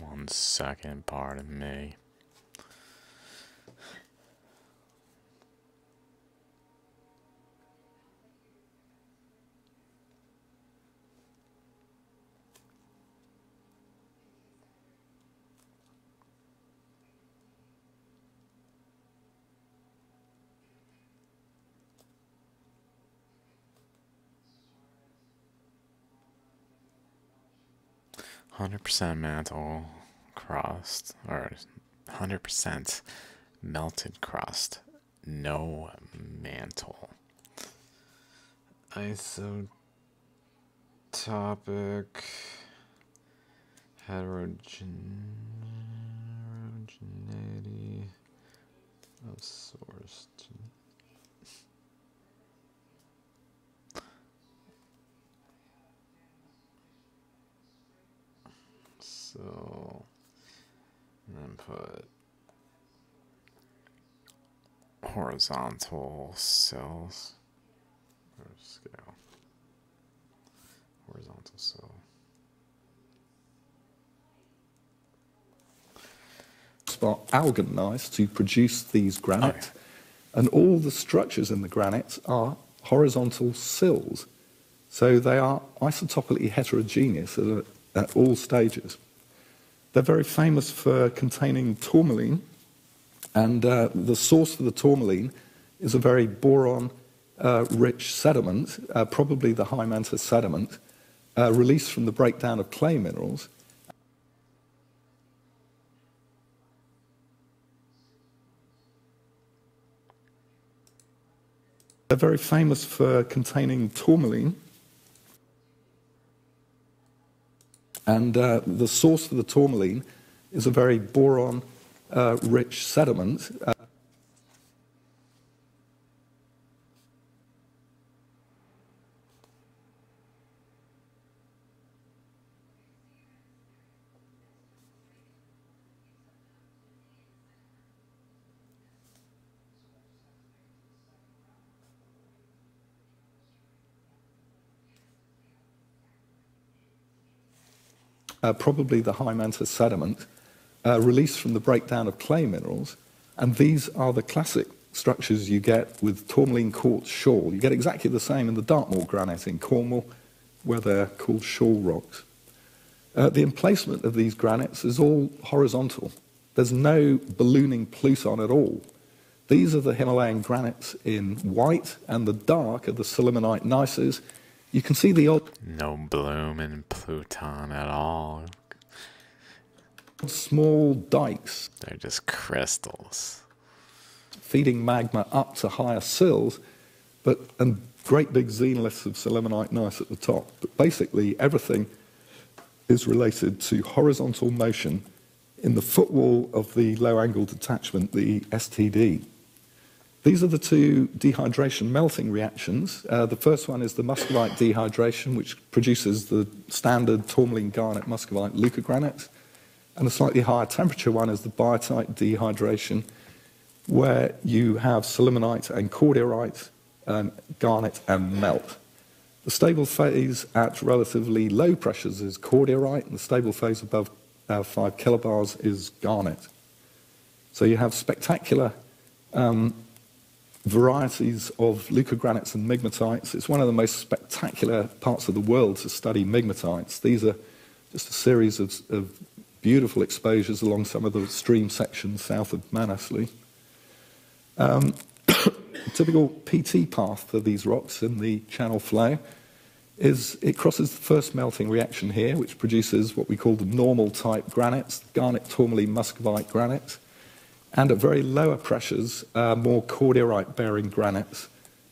One second, pardon me. Hundred percent mantle crust, or hundred percent melted crust, no mantle. Isotopic heterogeneity of source. So, and then put horizontal cells or scale. Horizontal cell. Gneiss to produce these granite, oh, and all the structures in the granites are horizontal sills. So they are isotopically heterogeneous at, at all stages. They're very famous for containing tourmaline, and uh, the source for the tourmaline is a very boron uh, rich sediment, uh, probably the Haimanta sediment, uh, released from the breakdown of clay minerals. They're very famous for containing tourmaline, And uh, the source for the tourmaline is a very boron uh, rich sediment. Uh, probably the Haimanta sediment, uh, released from the breakdown of clay minerals. And these are the classic structures you get with tourmaline quartz schorl. You get exactly the same in the Dartmoor granite in Cornwall, where they're called schorl rocks. Uh, the emplacement of these granites is all horizontal. There's no ballooning pluton at all. These are the Himalayan granites in white, and the dark are the sillimanite gneisses. You can see the old. No bloom in Pluton at all. small dikes They're just crystals. feeding magma up to higher sills, but and great big xenoliths of sillimanite gneiss at the top. But basically, everything is related to horizontal motion in the footwall of the low-angle detachment, the STD. These are the two dehydration melting reactions. Uh, the first one is the muscovite dehydration, which produces the standard tourmaline garnet muscovite leucogranite. And the slightly higher temperature one is the biotite dehydration, where you have sillimanite and cordierite, um, garnet and melt. The stable phase at relatively low pressures is cordierite, and the stable phase above uh, 5 kilobars is garnet. So you have spectacular um, varieties of leucogranites and migmatites. It's one of the most spectacular parts of the world to study migmatites. These are just a series of, of beautiful exposures along some of the stream sections south of Manaslu. Um, typical PT path for these rocks in the channel flow is it crosses the first melting reaction here, which produces what we call the normal type granites, garnet tourmaline muscovite granites, and at very lower pressures, uh, more cordierite bearing granites.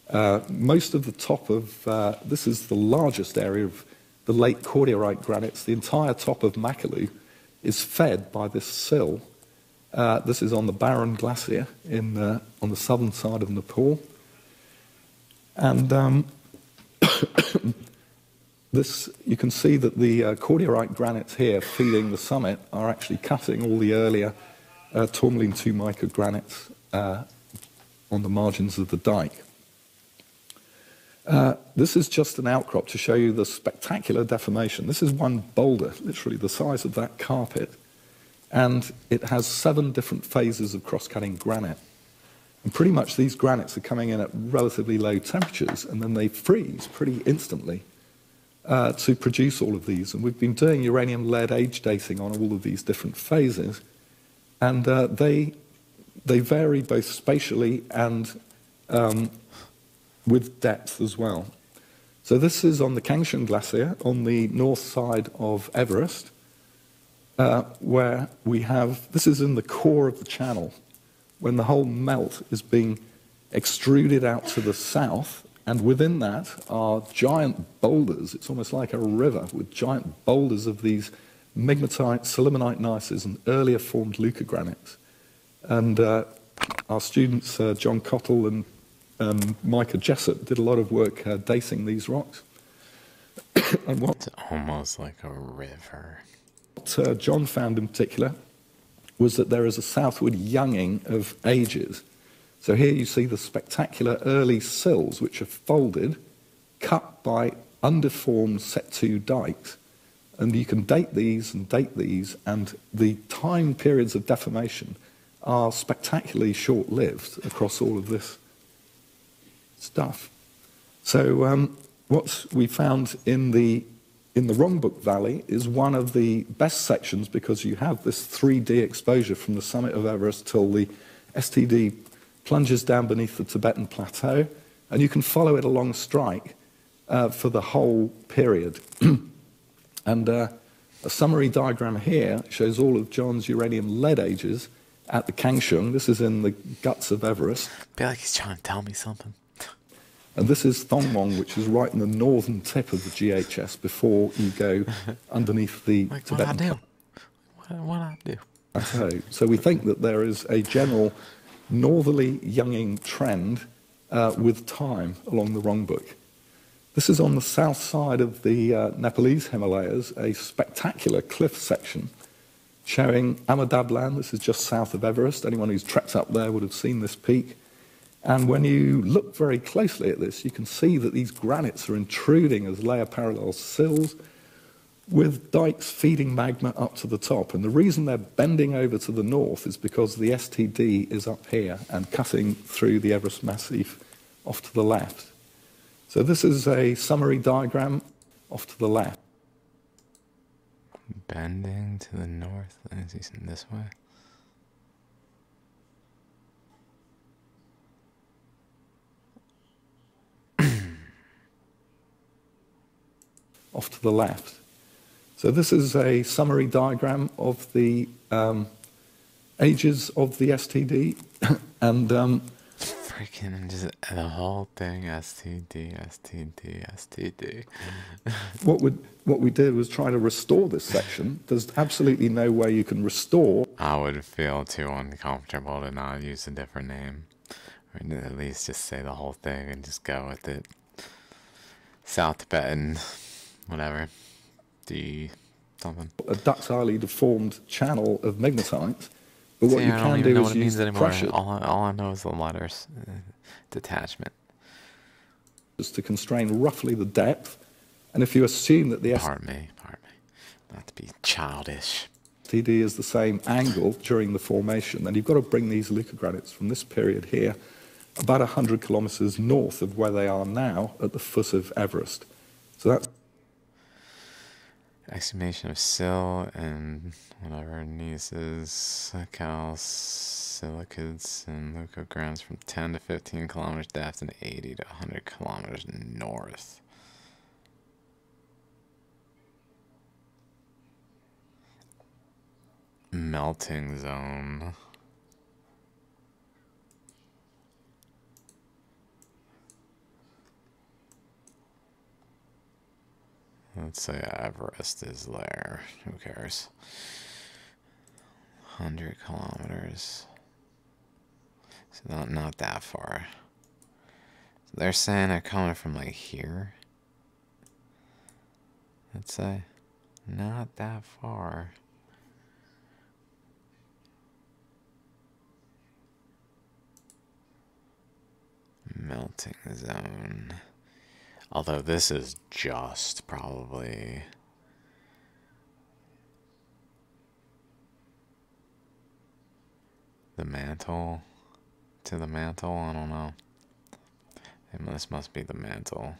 Uh, most of the top of uh, this is the largest area of the late cordierite granites. The entire top of Makalu is fed by this sill. Uh, this is on the Barun Glacier in, uh, on the southern side of Nepal. And um, this, you can see that the uh, cordierite granites here feeding the summit are actually cutting all the earlier uh, tourmaline 2 mica granites uh, on the margins of the dike. Uh, this is just an outcrop to show you the spectacular deformation. This is one boulder, literally the size of that carpet, and it has seven different phases of cross-cutting granite. And pretty much these granites are coming in at relatively low temperatures, and then they freeze pretty instantly uh, to produce all of these. And we've been doing uranium lead age dating on all of these different phases, and uh, they, they vary both spatially and um, with depth as well. So this is on the Kangshung Glacier on the north side of Everest, uh, where we have, this is in the core of the channel, when the whole melt is being extruded out to the south, and within that are giant boulders. It's almost like a river with giant boulders of these migmatite, sillimanite gneisses, and earlier formed leucogranites. And uh, our students, uh, John Cottle and um, Micah Jessup, did a lot of work uh, dating these rocks. and what It's almost like a river. what uh, John found in particular was that there is a southward younging of ages. So here you see the spectacular early sills, which are folded, cut by undeformed set two dikes. And you can date these and date these, and the time periods of deformation are spectacularly short lived across all of this stuff. So, um, what we found in the in the Rongbuk Valley is one of the best sections because you have this 3D exposure from the summit of Everest till the STD plunges down beneath the Tibetan plateau, and you can follow it along strike uh, for the whole period. and uh, a summary diagram here shows all of John's uranium lead ages at the Kangshung. This is in the guts of Everest. I Feel like he's trying to tell me something. And this is Thongmong, which is right in the northern tip of the GHS before you go underneath the Like what I do? What, what I do? plateau. So we think that there is a general northerly younging trend uh, with time along the Rongbuk. This is on the south side of the uh, Nepalese Himalayas, a spectacular cliff section showing Ama Dablam. This is just south of Everest. Anyone who's trekked up there would have seen this peak. And when you look very closely at this, you can see that these granites are intruding as layer parallel sills with dikes feeding magma up to the top. And the reason they're bending over to the north is because the STD is up here and cutting through the Everest Massif off to the left. So this is a summary diagram off to the left. Bending to the north, is he this way? off to the left. So this is a summary diagram of the um, ages of the STD, and um, freaking just the whole thing STD, STD, STD. what would what we did was try to restore this section. There's absolutely no way you can restore. I would feel too uncomfortable to not use a different name, or at least just say the whole thing and just go with it. South Tibetan, whatever. D something. A ductilely deformed channel of magnetite but what See, you can do is use pressure. All, all I know is the letters. Uh, detachment. Is to constrain roughly the depth, and if you assume that the pardon me, pardon me, not to be childish. TD is the same angle during the formation, then you've got to bring these leucogranites from this period here about 100 kilometers north of where they are now at the foot of Everest. So that's exhumation of sill and whatever nieces, calc-silicates, and leucograms from 10 to 15 kilometers depth and 80 to 100 kilometers north. Melting zone. Let's say Everest is there. Who cares? 100 kilometers. So not, not that far. So they're saying they're coming from like here. Let's say. Not that far. Melting zone. Although this is just probably. The mantle to the mantle, I don't know. this must be the mantle.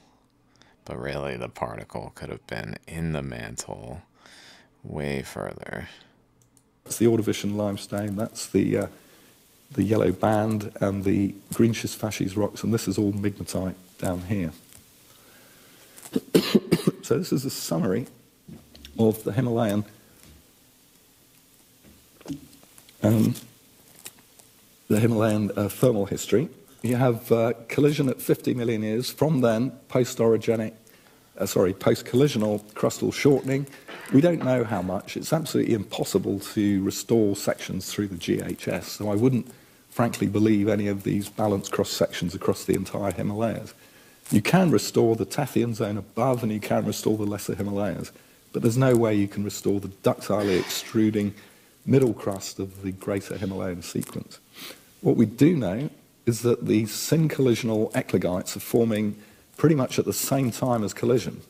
But really, the particle could have been in the mantle way further. That's the Ordovician limestone. That's the uh, the yellow band and the green schist rocks, and this is all migmatite down here. So this is a summary of the Himalayan um, the Himalayan uh, thermal history. You have uh, collision at 50 million years. From then, post-orogenic, uh, sorry, post-collisional crustal shortening. We don't know how much. It's absolutely impossible to restore sections through the GHS. So I wouldn't, frankly, believe any of these balanced cross sections across the entire Himalayas. You can restore the Tethyan zone above and you can restore the lesser Himalayas, but there's no way you can restore the ductilely extruding middle crust of the greater Himalayan sequence. What we do know is that the syncollisional eclogites are forming pretty much at the same time as collision.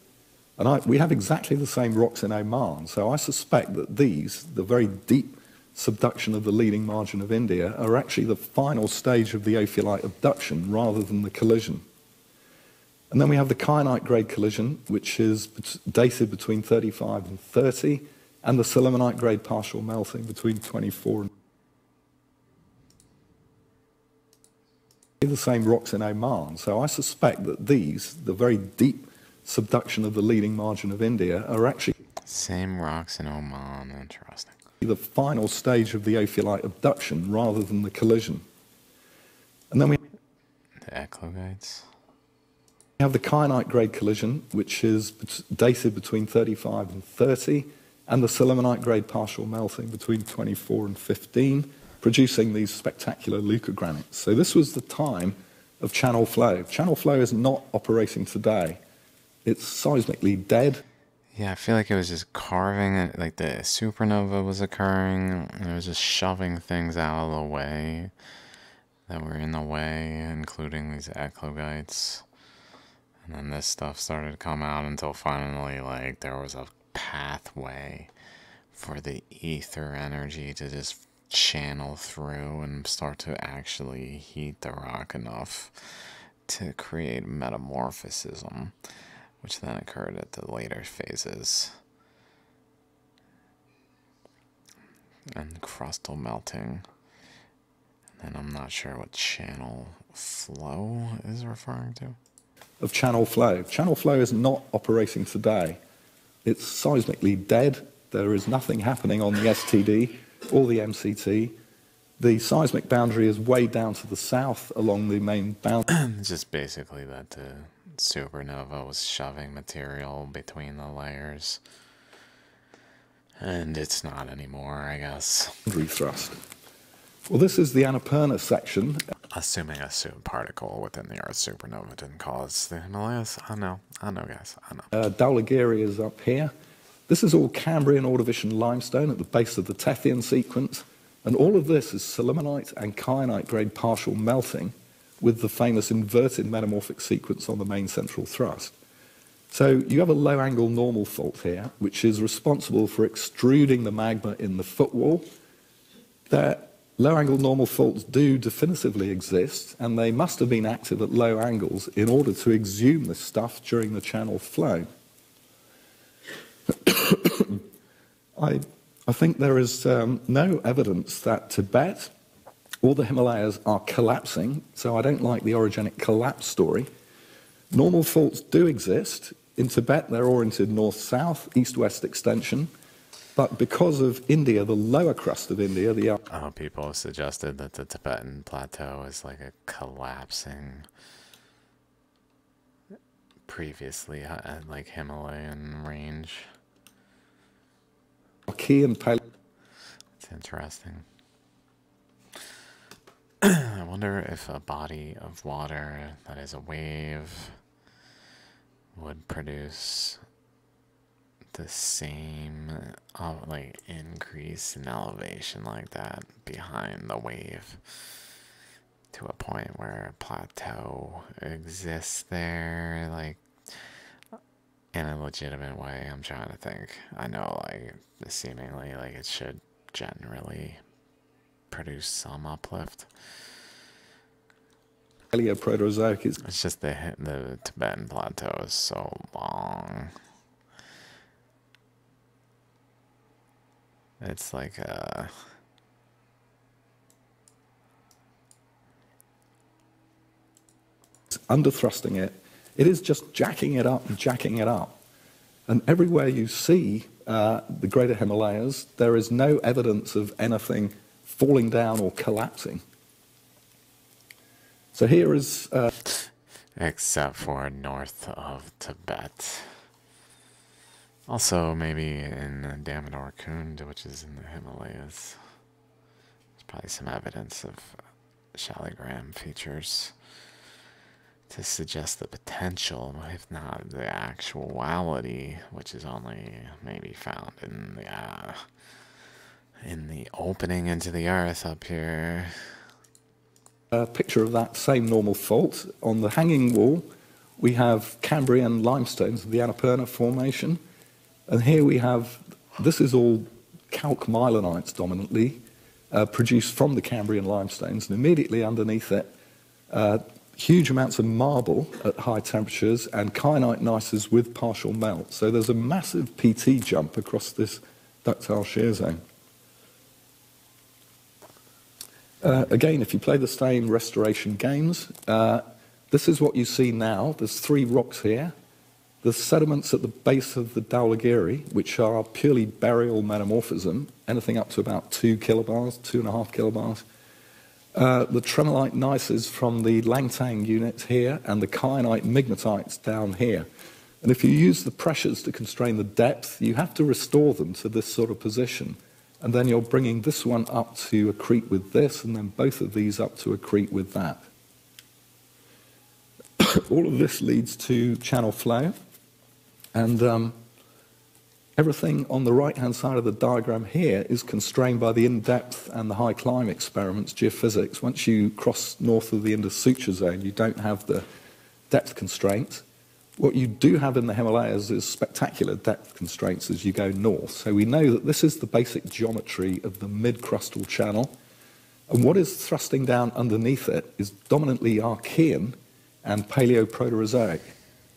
And I, we have exactly the same rocks in Oman, so I suspect that these, the very deep subduction of the leading margin of India, are actually the final stage of the ophiolite abduction rather than the collision. And then we have the kyanite grade collision, which is dated between 35 and 30, and the sillimanite grade partial melting between 24 and the same rocks in Oman. So I suspect that these, the very deep subduction of the leading margin of India, are actually same rocks in Oman. Interesting. The final stage of the ophiolite abduction rather than the collision. And then we the eclogites. We have the kyanite grade collision, which is dated between 35 and 30, and the sillimanite grade partial melting between 24 and 15, producing these spectacular leucogranites. So this was the time of channel flow. Channel flow is not operating today. It's seismically dead. Yeah, I feel like it was just carving like the supernova was occurring, and it was just shoving things out of the way that were in the way, including these eclogites. And then this stuff started to come out until finally, like, there was a pathway for the ether energy to just channel through and start to actually heat the rock enough to create metamorphism, which then occurred at the later phases. And crustal melting. And I'm not sure what channel flow is referring to of channel flow. Channel flow is not operating today. It's seismically dead. There is nothing happening on the STD or the MCT. The seismic boundary is way down to the south along the main boundary. Just basically that the supernova was shoving material between the layers. And it's not anymore, I guess. Thrust. Well, this is the Annapurna section. Assuming a particle within the Earth supernova didn't cause the Himalayas. I know, I know, guys, I know. Uh, is up here. This is all Cambrian Ordovician limestone at the base of the Tethyan sequence. And all of this is sillimanite and kyanite grade partial melting with the famous inverted metamorphic sequence on the main central thrust. So you have a low angle normal fault here, which is responsible for extruding the magma in the footwall. That low angle normal faults do definitively exist, and they must have been active at low angles in order to exhume this stuff during the channel flow. I, I think there is um, no evidence that Tibet or the Himalayas are collapsing, so I don't like the orogenic collapse story. Normal faults do exist. In Tibet, they're oriented north-south, east-west extension. But because of India, the lower crust of India, the uh, people have suggested that the Tibetan plateau is like a collapsing, previously uh, like Himalayan range. Key and Pale. It's interesting. I wonder if a body of water that is a wave would produce the same uh, like increase in elevation like that behind the wave to a point where a plateau exists there like in a legitimate way i'm trying to think i know like seemingly like it should generally produce some uplift. It's just the the Tibetan plateau is so long. It's like uh under thrusting it. It is just jacking it up and jacking it up. And everywhere you see uh, the greater Himalayas, there is no evidence of anything falling down or collapsing. So here is. Uh, Except for north of Tibet. Also, maybe in Damodar Kund, which is in the Himalayas. There's probably some evidence of shallogram features to suggest the potential, if not the actuality, which is only maybe found in the uh, in the opening into the earth up here a picture of that same normal fault. On the hanging wall, we have Cambrian limestones of the Annapurna Formation. And here we have, this is all calc mylonites dominantly, uh, produced from the Cambrian limestones. And immediately underneath it, uh, huge amounts of marble at high temperatures and kyanite gneisses with partial melt. So there's a massive PT jump across this ductile shear zone. Uh, again, if you play the same restoration games, uh, this is what you see now. There's three rocks here. The sediments at the base of the Dhaulagiri, which are purely burial metamorphism, anything up to about two kilobars, two and a half kilobars. Uh, the tremolite gneisses from the Langtang unit here and the kyanite migmatites down here. And if you use the pressures to constrain the depth, you have to restore them to this sort of position and then you're bringing this one up to accrete with this, and then both of these up to accrete with that. All of this leads to channel flow, and um, everything on the right-hand side of the diagram here is constrained by the INDEPTH and the Hi-CLIMB experiments, geophysics. Once you cross north of the Indus Suture zone, you don't have the depth constraints. What you do have in the Himalayas is spectacular depth constraints as you go north. So we know that this is the basic geometry of the mid-crustal channel. And what is thrusting down underneath it is dominantly Archean and Paleoproterozoic,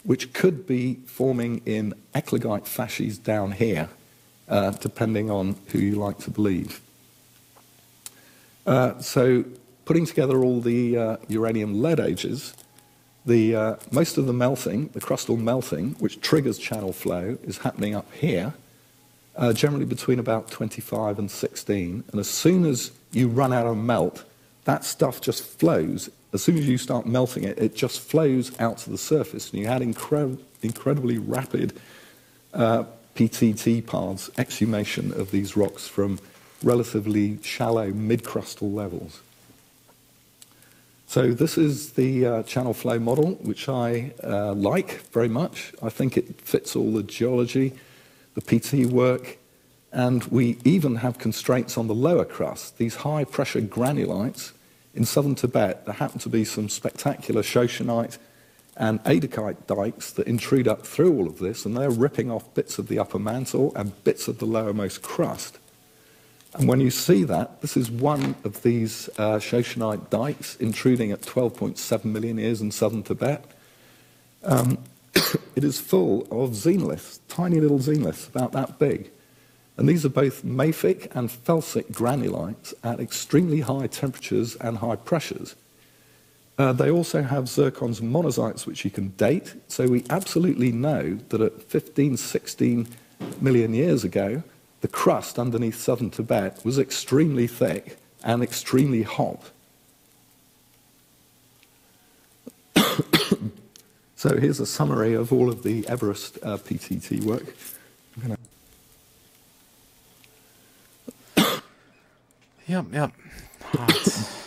which could be forming in eclogite facies down here, uh, depending on who you like to believe. Uh, so putting together all the uh, uranium lead ages, the, uh, most of the melting, the crustal melting, which triggers channel flow, is happening up here, uh, generally between about 25 and 16. And as soon as you run out of melt, that stuff just flows. As soon as you start melting it, it just flows out to the surface. And you had incre- incredibly rapid uh, PTT paths, exhumation of these rocks from relatively shallow mid-crustal levels. So this is the uh, channel flow model, which I uh, like very much. I think it fits all the geology, the PT work, and we even have constraints on the lower crust. These high pressure granulites in southern Tibet, there happen to be some spectacular Shoshonite and Adakite dikes that intrude up through all of this, and they're ripping off bits of the upper mantle and bits of the lowermost crust. And when you see that, this is one of these uh, Shoshonite dikes intruding at 12.7 million years in southern Tibet. Um, it is full of xenoliths, tiny little xenoliths, about that big. And these are both mafic and felsic granulites at extremely high temperatures and high pressures. Uh, they also have zircons and monazites, which you can date. So we absolutely know that at 15, 16 million years ago, the crust underneath southern Tibet was extremely thick and extremely hot. so here's a summary of all of the Everest uh, PTT work. Yep, yep.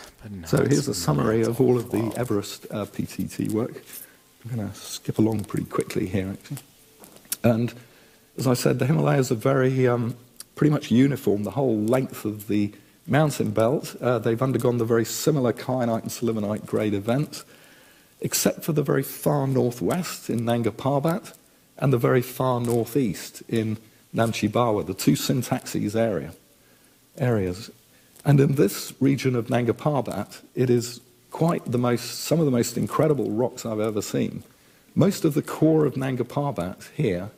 So here's a summary of all of the Everest uh, PTT work. I'm going to skip along pretty quickly here, actually. And as I said, the Himalayas are very um, pretty much uniform the whole length of the mountain belt. Uh, they've undergone the very similar kyanite and sillimanite grade events, except for the very far northwest in Nanga Parbat and the very far northeast in Namche Barwa, the two syntaxes area, areas. And in this region of Nanga Parbat, it is quite the most, some of the most incredible rocks I've ever seen. Most of the core of Nanga Parbat here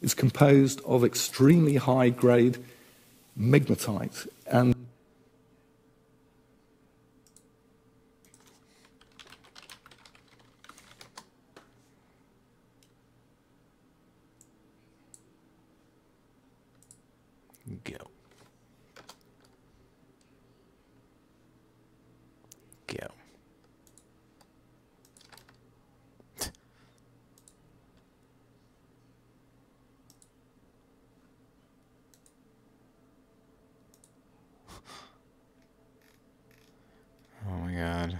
is composed of extremely high grade migmatite. And Go. Go. Oh my god.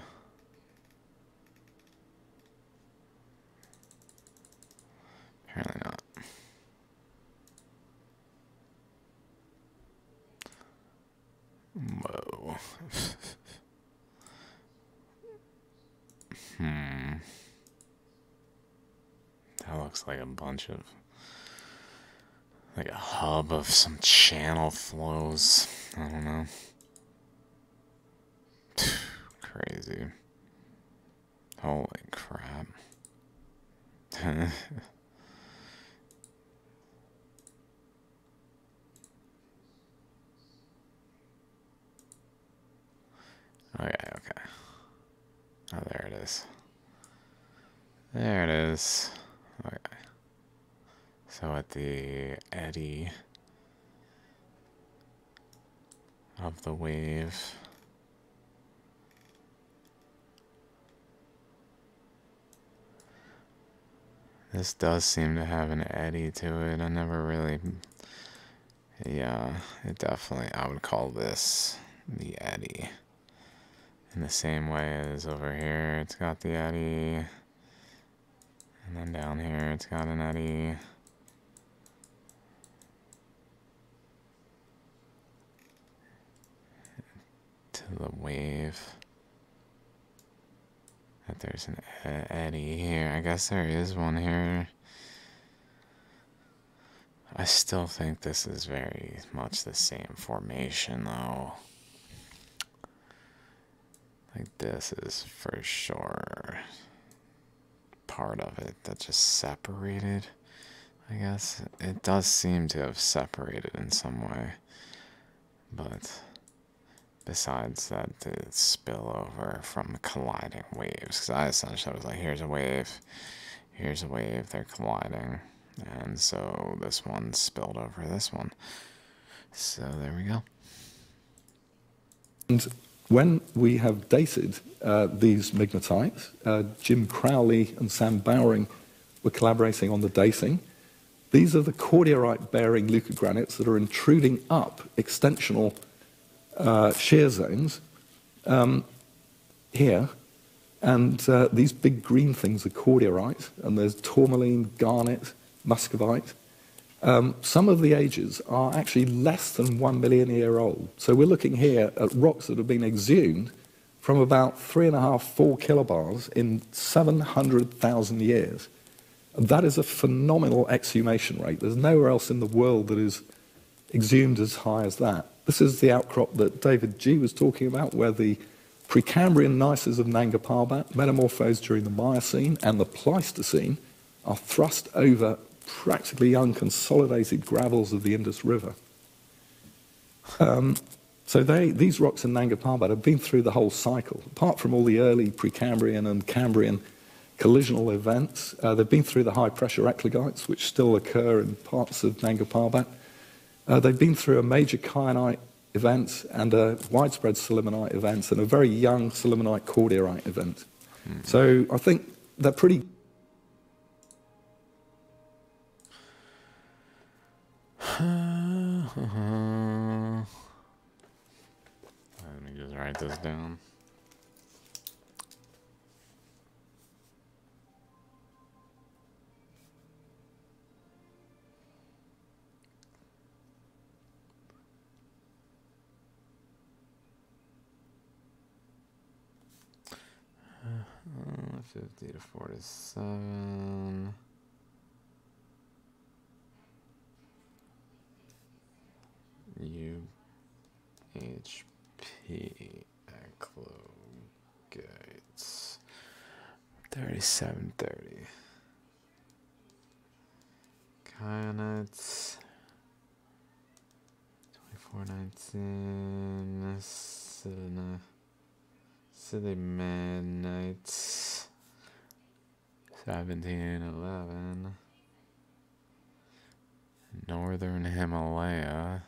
Apparently not. Whoa. hmm. That looks like a bunch of. like a hub of some channel flows. I don't know. Crazy. Holy crap. Okay, okay. Oh, there it is. There it is. Okay. So at the eddy of the wave. This does seem to have an eddy to it. I never really. Yeah, it definitely. I would call this the eddy. In the same way as over here, it's got the eddy. And then down here, it's got an eddy. To the wave that there's an eddy here. I guess there is one here. I still think this is very much the same formation, though. Like, this is for sure part of it that just separated. I guess it does seem to have separated in some way, but besides that the spillover from colliding waves. Because i essentially was like here's a wave. Here's a wave. They're colliding. And so this one spilled over this one. So there we go. And when we have dated uh, these migmatites uh, jim crowley and sam bowring were collaborating on the dating. These are the cordierite bearing leucogranites that are intruding up extensional uh, shear zones um, here. And uh, these big green things are cordierite, and there's tourmaline, garnet, muscovite. Um, some of the ages are actually less than one million year old. So we're looking here at rocks that have been exhumed from about three and a half, four kilobars in 700,000 years. And that is a phenomenal exhumation rate. There's nowhere else in the world that is exhumed as high as that. This is the outcrop that David G was talking about, where the Precambrian gneisses of Nanga Parbat, metamorphosed during the Miocene and the Pleistocene, are thrust over practically unconsolidated gravels of the Indus River. Um, so they, these rocks in Nanga Parbat have been through the whole cycle. Apart from all the early Precambrian and Cambrian collisional events, uh, they've been through the high pressure eclogites, which still occur in parts of Nanga Parbat. Uh, they've been through a major kyanite event and a widespread sillimanite event and a very young sillimanite cordierite event. Mm. So I think they're pretty. Let me just write this down. 50 to 47. UHP Gates 3730. Kyanites 2419. Silly Midnights. 1711 Northern Himalaya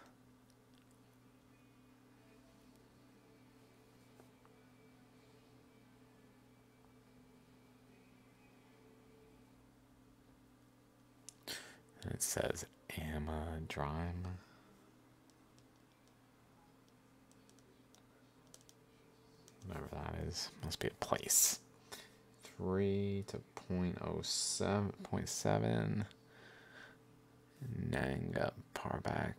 And it says Amadrime. Whatever that is. Must be a place. 3 to 0.07, 0.7. Nanga Parbat.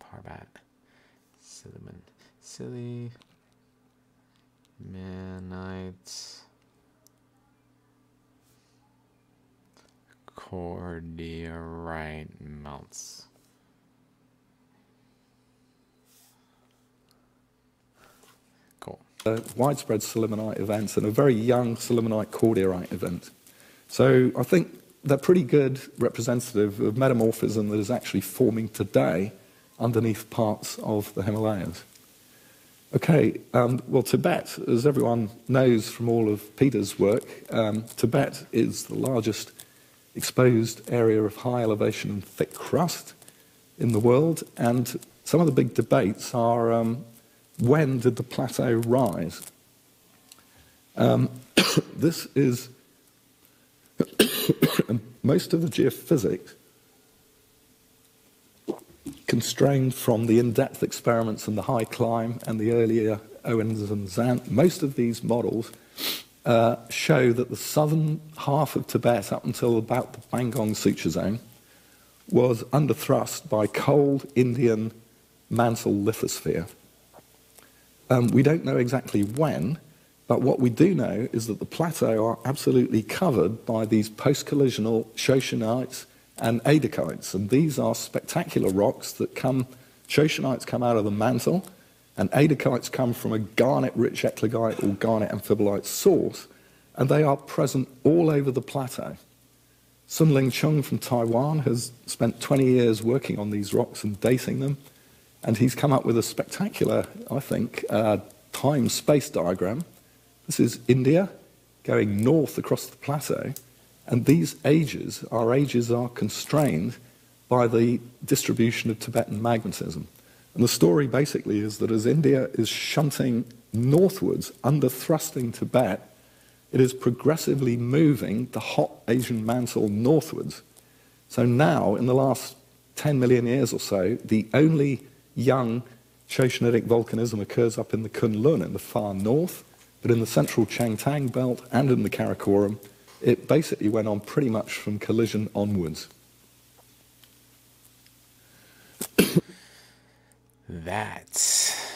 Parbat. Cinnamon. Silly. Manites. Cordierite melts. Widespread sillimanite events and a very young sillimanite cordierite event. So I think they're pretty good representative of metamorphism that is actually forming today underneath parts of the Himalayas. Okay, um, well, Tibet, as everyone knows from all of Peter's work, um, Tibet is the largest exposed area of high elevation and thick crust in the world, and some of the big debates are um, when did the plateau rise? Um, this is most of the geophysics constrained from the INDEPTH experiments and the Hi-CLIMB and the earlier Owens and Zandt. Most of these models uh, show that the southern half of Tibet up until about the Bangong Suture Zone was under thrust by cold Indian mantle lithosphere. Um, we don't know exactly when, but what we do know is that the plateau are absolutely covered by these post-collisional shoshonites and adakites. And these are spectacular rocks that come, shoshonites come out of the mantle, and adakites come from a garnet-rich eclogite or garnet amphibolite source, and they are present all over the plateau. Sun-Lin Chung from Taiwan has spent 20 years working on these rocks and dating them, and he's come up with a spectacular, I think, uh, time space diagram. This is India going north across the plateau, and these ages, our ages are constrained by the distribution of Tibetan magmatism. And the story basically is that as India is shunting northwards under thrusting Tibet, it is progressively moving the hot Asian mantle northwards. So now, in the last 10 million years or so, the only young Shoshonitic volcanism occurs up in the Kunlun in the far north, but in the central Changtang belt and in the Karakoram, it basically went on pretty much from collision onwards. That's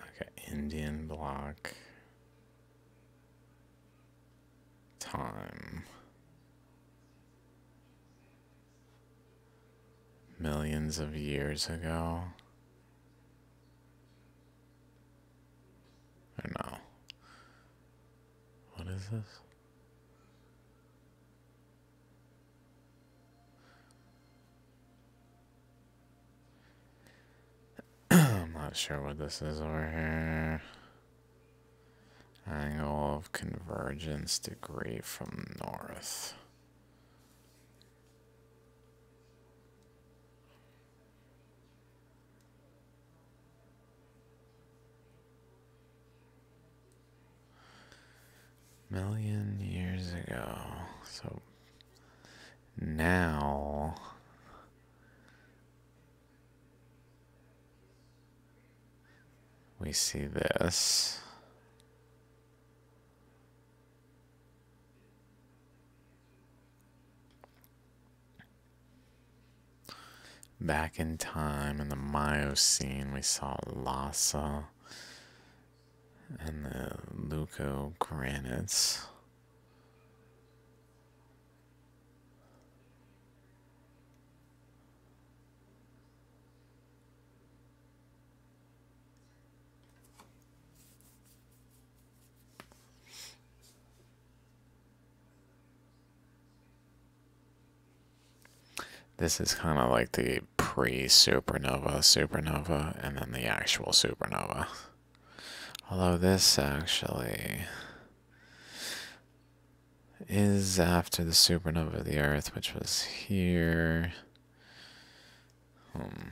like an Indian block time. Millions of years ago. Or no. What is this? I'm not sure what this is over here. Angle of convergence degree from north. Million years ago. So now we see this. Back in time in the Miocene, we saw Lhasa and the leucogranites. This is kind of like the pre-supernova supernova and then the actual supernova. Although this actually is after the supernova of the Earth, which was here. Hmm.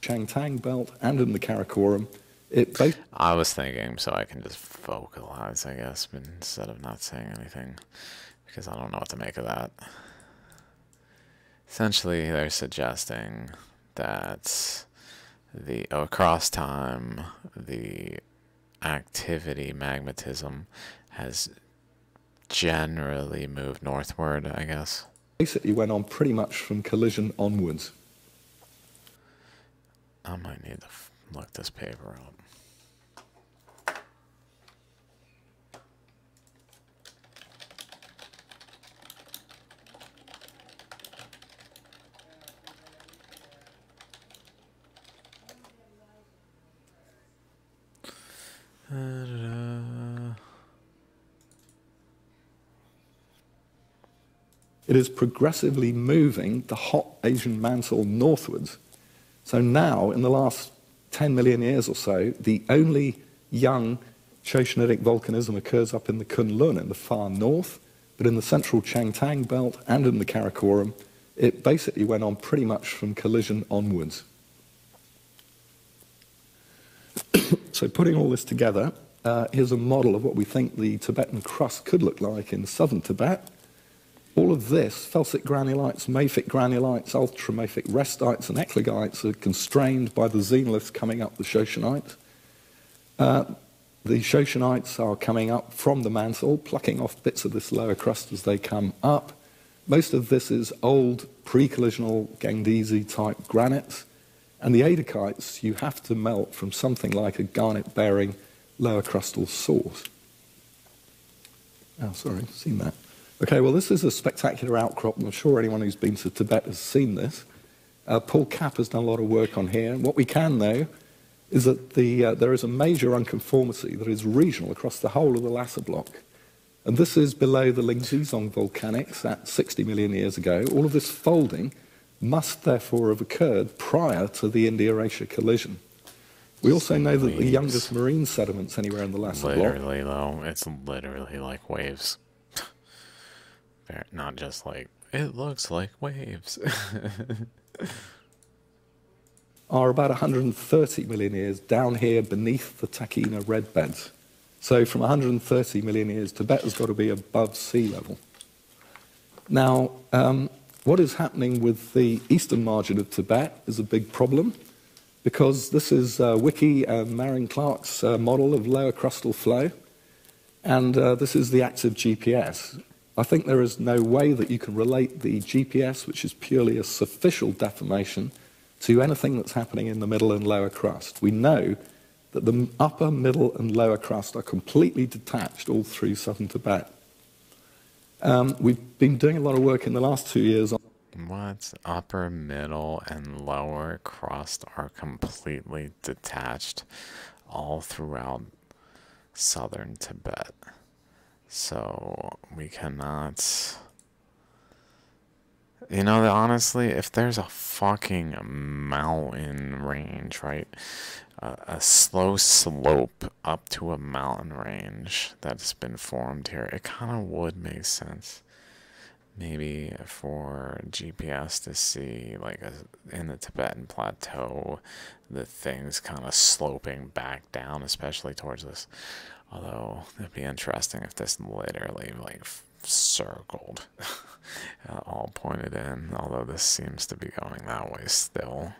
Changtang Belt and in the Karakoram. It both I was thinking, so I can just vocalize, I guess, instead of not saying anything, because I don't know what to make of that. Essentially, they're suggesting that the across time the activity magmatism has generally moved northward, I guess. Basically went on pretty much from collision onwards. I might need to look this paper up. It is progressively moving the hot Asian mantle northwards. So now, in the last 10 million years or so, the only young Shoshonitic volcanism occurs up in the Kunlun in the far north, but in the central Changtang belt and in the Karakoram, it basically went on pretty much from collision onwards. So putting all this together, uh, here's a model of what we think the Tibetan crust could look like in southern Tibet. All of this, felsic granulites, mafic granulites, ultramafic restites, and eclogites are constrained by the xenoliths coming up the Shoshonite. Uh, the Shoshonites are coming up from the mantle, plucking off bits of this lower crust as they come up. Most of this is old pre-collisional Gangdese type granites. And the adakites you have to melt from something like a garnet-bearing lower crustal source. Oh, sorry, seen that. Okay, well, this is a spectacular outcrop. I'm sure anyone who's been to Tibet has seen this. Uh, Paul Kapp has done a lot of work on here. What we can know is that the, uh, there is a major unconformity that is regional across the whole of the Lhasa block. And this is below the Linzizong volcanics at 60 million years ago. All of this folding must therefore have occurred prior to the India-Eurasia collision. We also know that the youngest marine sediments anywhere in the Lhasa literally, block... though, it's literally like waves. Not just like, it looks like waves. are about 130 million years down here beneath the Takena red beds. So from 130 million years, Tibet has got to be above sea level. Now, um, what is happening with the eastern margin of Tibet is a big problem because this is uh, Wiki and Marin Clark's uh, model of lower crustal flow, and uh, this is the active GPS. I think there is no way that you can relate the GPS, which is purely a superficial deformation, to anything that's happening in the middle and lower crust. We know that the upper, middle, and lower crust are completely detached all through southern Tibet. Um, we've been doing a lot of work in the last two years on. What? Upper, middle, and lower crust are completely detached all throughout southern Tibet. So we cannot. You know, honestly, if there's a fucking mountain range, right? A slow slope up to a mountain range that's been formed here, it kind of would make sense. Maybe for GPS to see, like, a, in the Tibetan plateau, the things kind of sloping back down, especially towards this. Although, it'd be interesting if this literally, like, circled, all pointed in, although this seems to be going that way still.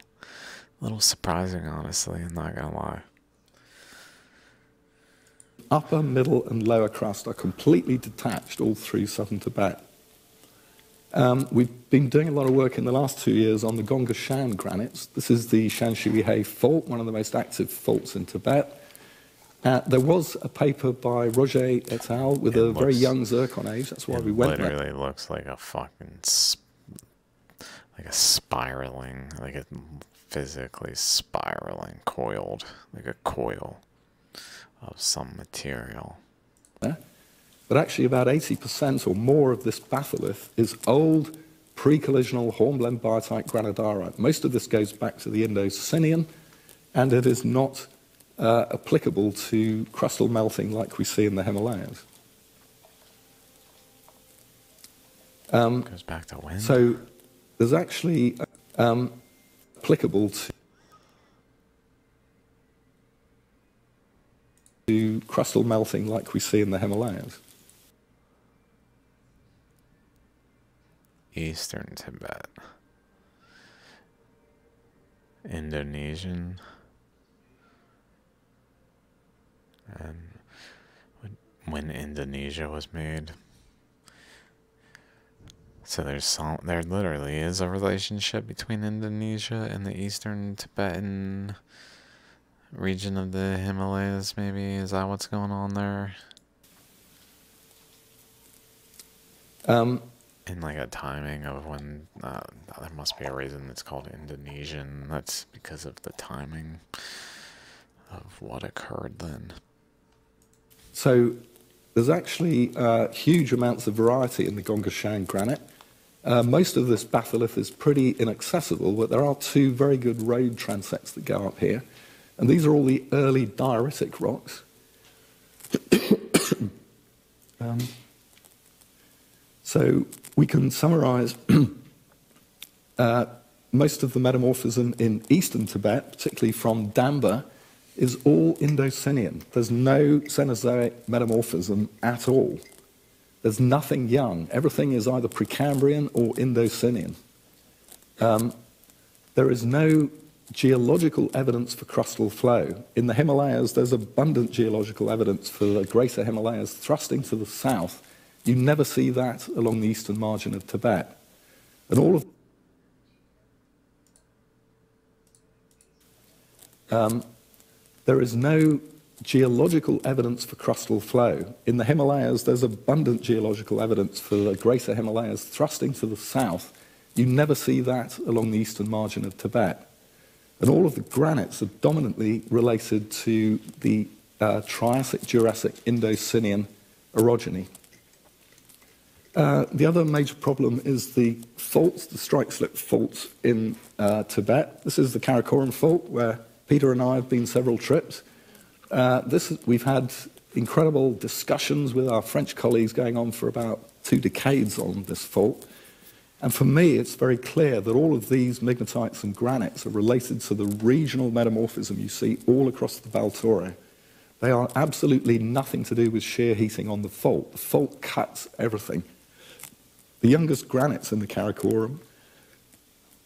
A little surprising, honestly, I'm not gonna lie. Upper, middle, and lower crust are completely detached all through southern Tibet. Um, we've been doing a lot of work in the last two years on the Gongga Shan granites. This is the Shan fault, one of the most active faults in Tibet. Uh, there was a paper by Roger et al. with it a looks, very young zircon age. That's why we went there. It literally looks like a fucking like a spiraling, like a physically spiraling, coiled, like a coil of some material. Yeah. But actually, about 80% or more of this batholith is old pre-collisional hornblende biotite granodiorite. Most of this goes back to the Indo-Sinian, and it is not uh, applicable to crustal melting like we see in the Himalayas. Um, Goes back to when? So there's actually um, applicable to, to crustal melting like we see in the Himalayas. Eastern Tibet. Indonesian. and when, when Indonesia was made. So there's some, there literally is a relationship between Indonesia and the eastern Tibetan region of the Himalayas, maybe? Is that what's going on there? Um, in like a timing of when uh, there must be a reason it's called Indonesian. That's because of the timing of what occurred then. So there's actually uh, huge amounts of variety in the Gongga Shan granite. Uh, most of this batholith is pretty inaccessible, but there are two very good road transects that go up here. And these are all the early dioritic rocks. um, so we can summarize uh, most of the metamorphism in eastern Tibet, particularly from Danba, is all Indo-Sinian. There's no Cenozoic metamorphism at all. There's nothing young. Everything is either Precambrian or Indo-Sinian. Um, there is no geological evidence for crustal flow. In the Himalayas, there's abundant geological evidence for the greater Himalayas thrusting to the south. You never see that along the eastern margin of Tibet. And all of um, there is no geological evidence for crustal flow. In the Himalayas, there's abundant geological evidence for the greater Himalayas thrusting to the south. You never see that along the eastern margin of Tibet. And all of the granites are dominantly related to the uh, Triassic, Jurassic, Indo-Sinian orogeny. Uh, the other major problem is the faults, the strike slip faults in uh, Tibet. This is the Karakoram fault where Peter and I have been several trips. Uh, this, we've had incredible discussions with our French colleagues going on for about two decades on this fault. And for me, it's very clear that all of these migmatites and granites are related to the regional metamorphism you see all across the Baltoro. They are absolutely nothing to do with shear heating on the fault. The fault cuts everything. The youngest granites in the Karakoram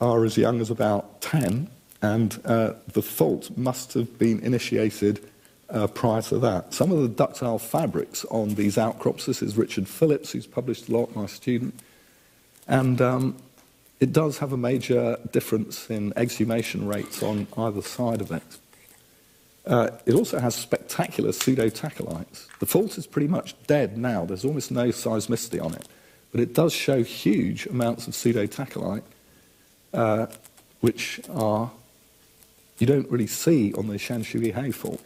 are as young as about 10, and uh, the fault must have been initiated uh, prior to that. Some of the ductile fabrics on these outcrops, this is Richard Phillips, who's published a lot, my student, and um, it does have a major difference in exhumation rates on either side of it. Uh, it also has spectacular pseudo-tachylites. The fault is pretty much dead now. There's almost no seismicity on it. But it does show huge amounts of pseudo-tachylite, uh, which are you don't really see on the Xianshuihe fault.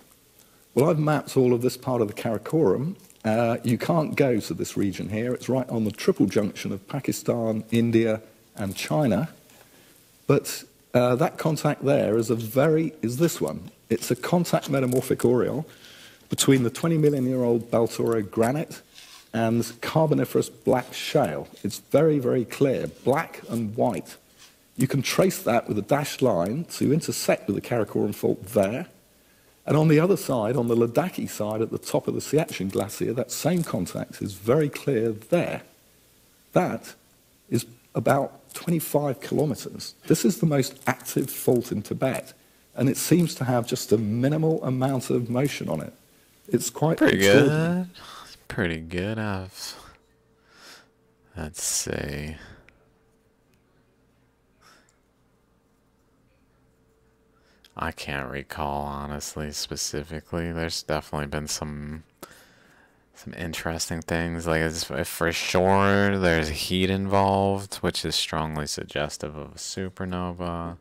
Well, I've mapped all of this part of the Karakoram. Uh, you can't go to this region here. It's right on the triple junction of Pakistan, India, and China. But uh, that contact there is a very is this one. It's a contact metamorphic aureole between the 20 million year old Baltoro granite and carboniferous black shale. It's very, very clear, black and white. You can trace that with a dashed line to intersect with the Karakoram fault there. And on the other side, on the Ladakhi side at the top of the Siachen Glacier, that same contact is very clear there. That is about 25 kilometers. This is the most active fault in Tibet, and it seems to have just a minimal amount of motion on it. It's quite pretty good pretty good. I've let's see. I can't recall honestly specifically. There's definitely been some some interesting things. Like for sure, there's heat involved, which is strongly suggestive of a supernova.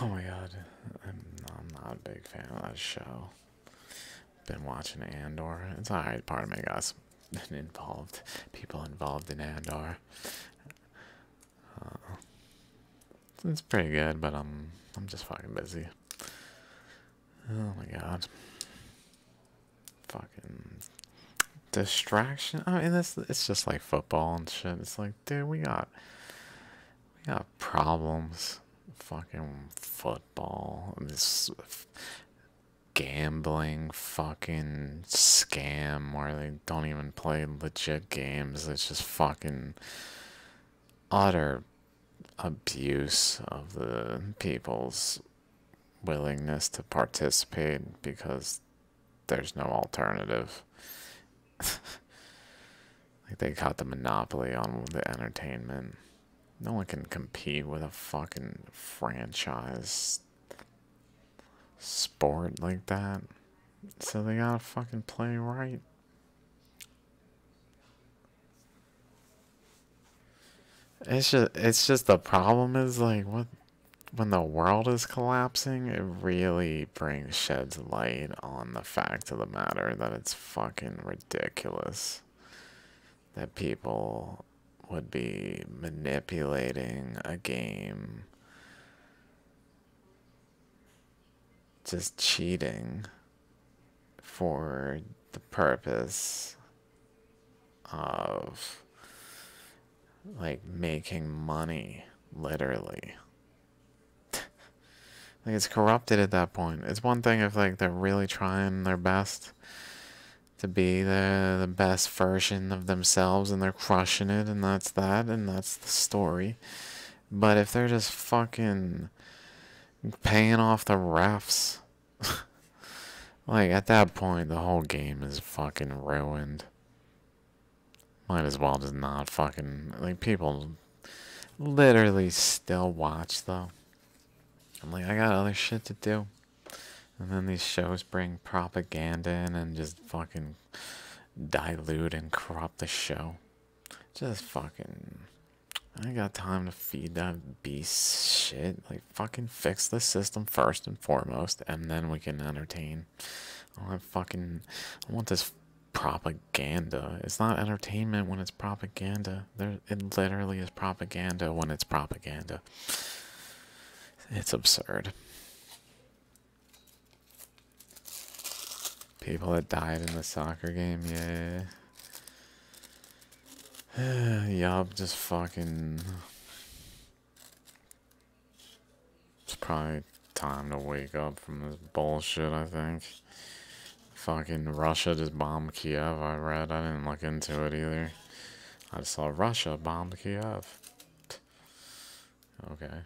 Oh my god, I'm, I'm not a big fan of that show. Been watching Andor. It's alright. Part of me got involved. People involved in Andor. Uh, it's pretty good, but I'm I'm just fucking busy. Oh my god. Fucking distraction. I mean, it's it's just like football and shit. It's like, dude, we got we got problems fucking football, this gambling fucking scam where they don't even play legit games. It's just fucking utter abuse of the people's willingness to participate because there's no alternative. like they got the monopoly on the entertainment. No one can compete with a fucking franchise sport like that. So they gotta fucking play right. It's just it's just the problem is like what when the world is collapsing, it really brings sheds light on the fact of the matter that it's fucking ridiculous that people would be manipulating a game, just cheating for the purpose of like making money, literally. like it's corrupted at that point. It's one thing if like they're really trying their best to be the the best version of themselves and they're crushing it and that's that and that's the story. But if they're just fucking paying off the refs like at that point the whole game is fucking ruined. Might as well just not fucking like people literally still watch though. I'm like, I got other shit to do. And then these shows bring propaganda in and just fucking dilute and corrupt the show. Just fucking. I ain't got time to feed that beast shit. Like, fucking fix the system first and foremost, and then we can entertain. I want fucking. I want this propaganda. It's not entertainment when it's propaganda. There, it literally is propaganda when it's propaganda. It's absurd. People that died in the soccer game, yeah. yup, just fucking. It's probably time to wake up from this bullshit, I think. Fucking Russia just bombed Kiev, I read. I didn't look into it either. I just saw Russia bombed Kiev. Okay.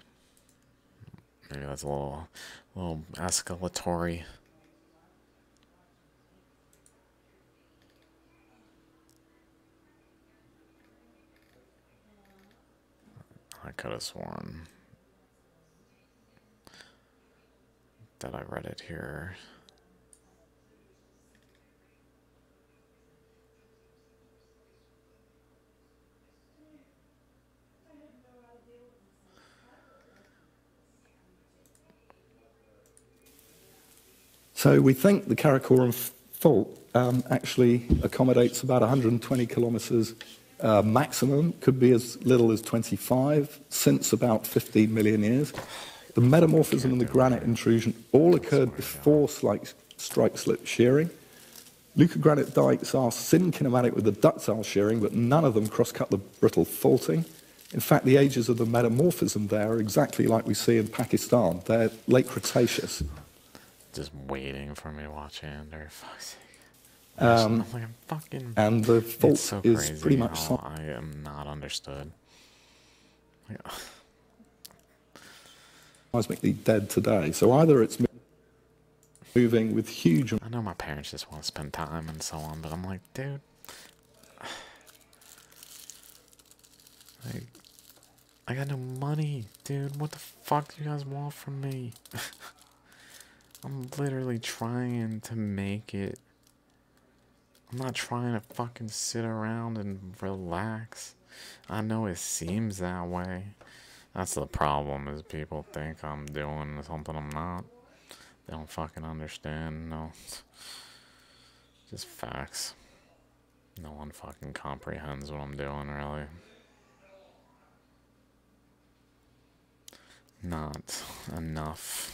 Maybe that's a little, little escalatory. I could have sworn that I read it here. So we think the Karakoram fault um, actually accommodates about 120 kilometers uh, maximum could be as little as 25 since about 15 million years. The metamorphism and the granite intrusion all occurred before strike slip shearing. Leucogranite dikes are synkinematic with the ductile shearing, but none of them cross-cut the brittle faulting. In fact, the ages of the metamorphism there are exactly like we see in Pakistan. They're late Cretaceous. Just waiting for me to watch Ender. Fuck's um, like, fucking, and the fault so is pretty much. I am not understood. Seismically dead today. So either it's moving with huge. I know my parents just want to spend time and so on, but I'm like, dude. Like, I got no money, dude. What the fuck do you guys want from me? I'm literally trying to make it I'm not trying to fucking sit around and relax. I know it seems that way. That's the problem is people think I'm doing something I'm not. They don't fucking understand. No. Just facts. No one fucking comprehends what I'm doing, really. Not enough.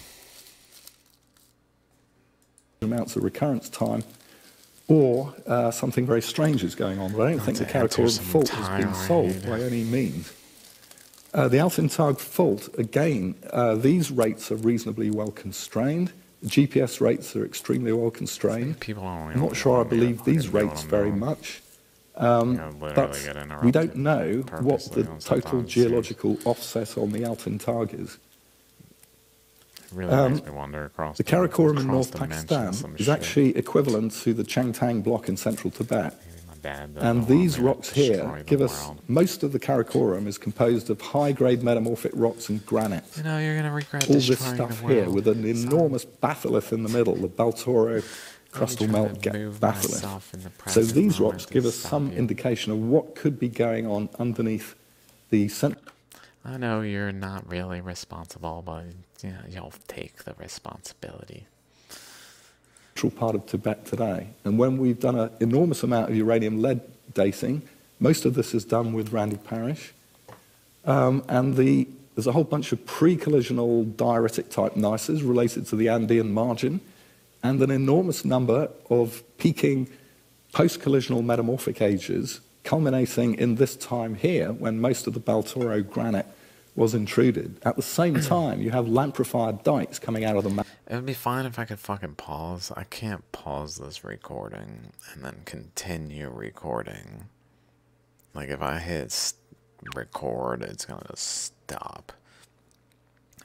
Amounts of recurrence time or uh, something very strange is going on. But I don't think the Karakoram fault has been solved by any means. Uh, the Altyn Tagh fault, again, uh, these rates are reasonably well constrained. The GPS rates are extremely well constrained. People I'm not sure I believe these rates very much. Um, but we don't know what the total geological offset on the Altyn Tagh is really um, makes me wonder across the, the Karakoram in North Pakistan is shit. actually equivalent to the Changtang block in central Tibet. And these rocks here give us world. most of the Karakoram is composed of high-grade metamorphic rocks and granite. You know, you're gonna regret all this stuff here with an enormous batholith in the middle, the Baltoro crustal melt batholith. So these rocks give us some indication of what could be going on underneath the central. I know you're not really responsible, but yeah, you'll take the responsibility. Part of Tibet today, and when we've done an enormous amount of uranium lead dating, most of this is done with Randy Parrish, um, and the, there's a whole bunch of pre-collisional dioritic type gneisses related to the Andean margin, and an enormous number of peaking post-collisional metamorphic ages culminating in this time here when most of the Baltoro granite was intruded. At the same time, you have lamprophyre dikes coming out of the map. It would be fine if I could fucking pause. I can't pause this recording and then continue recording. Like if I hit record, it's gonna stop.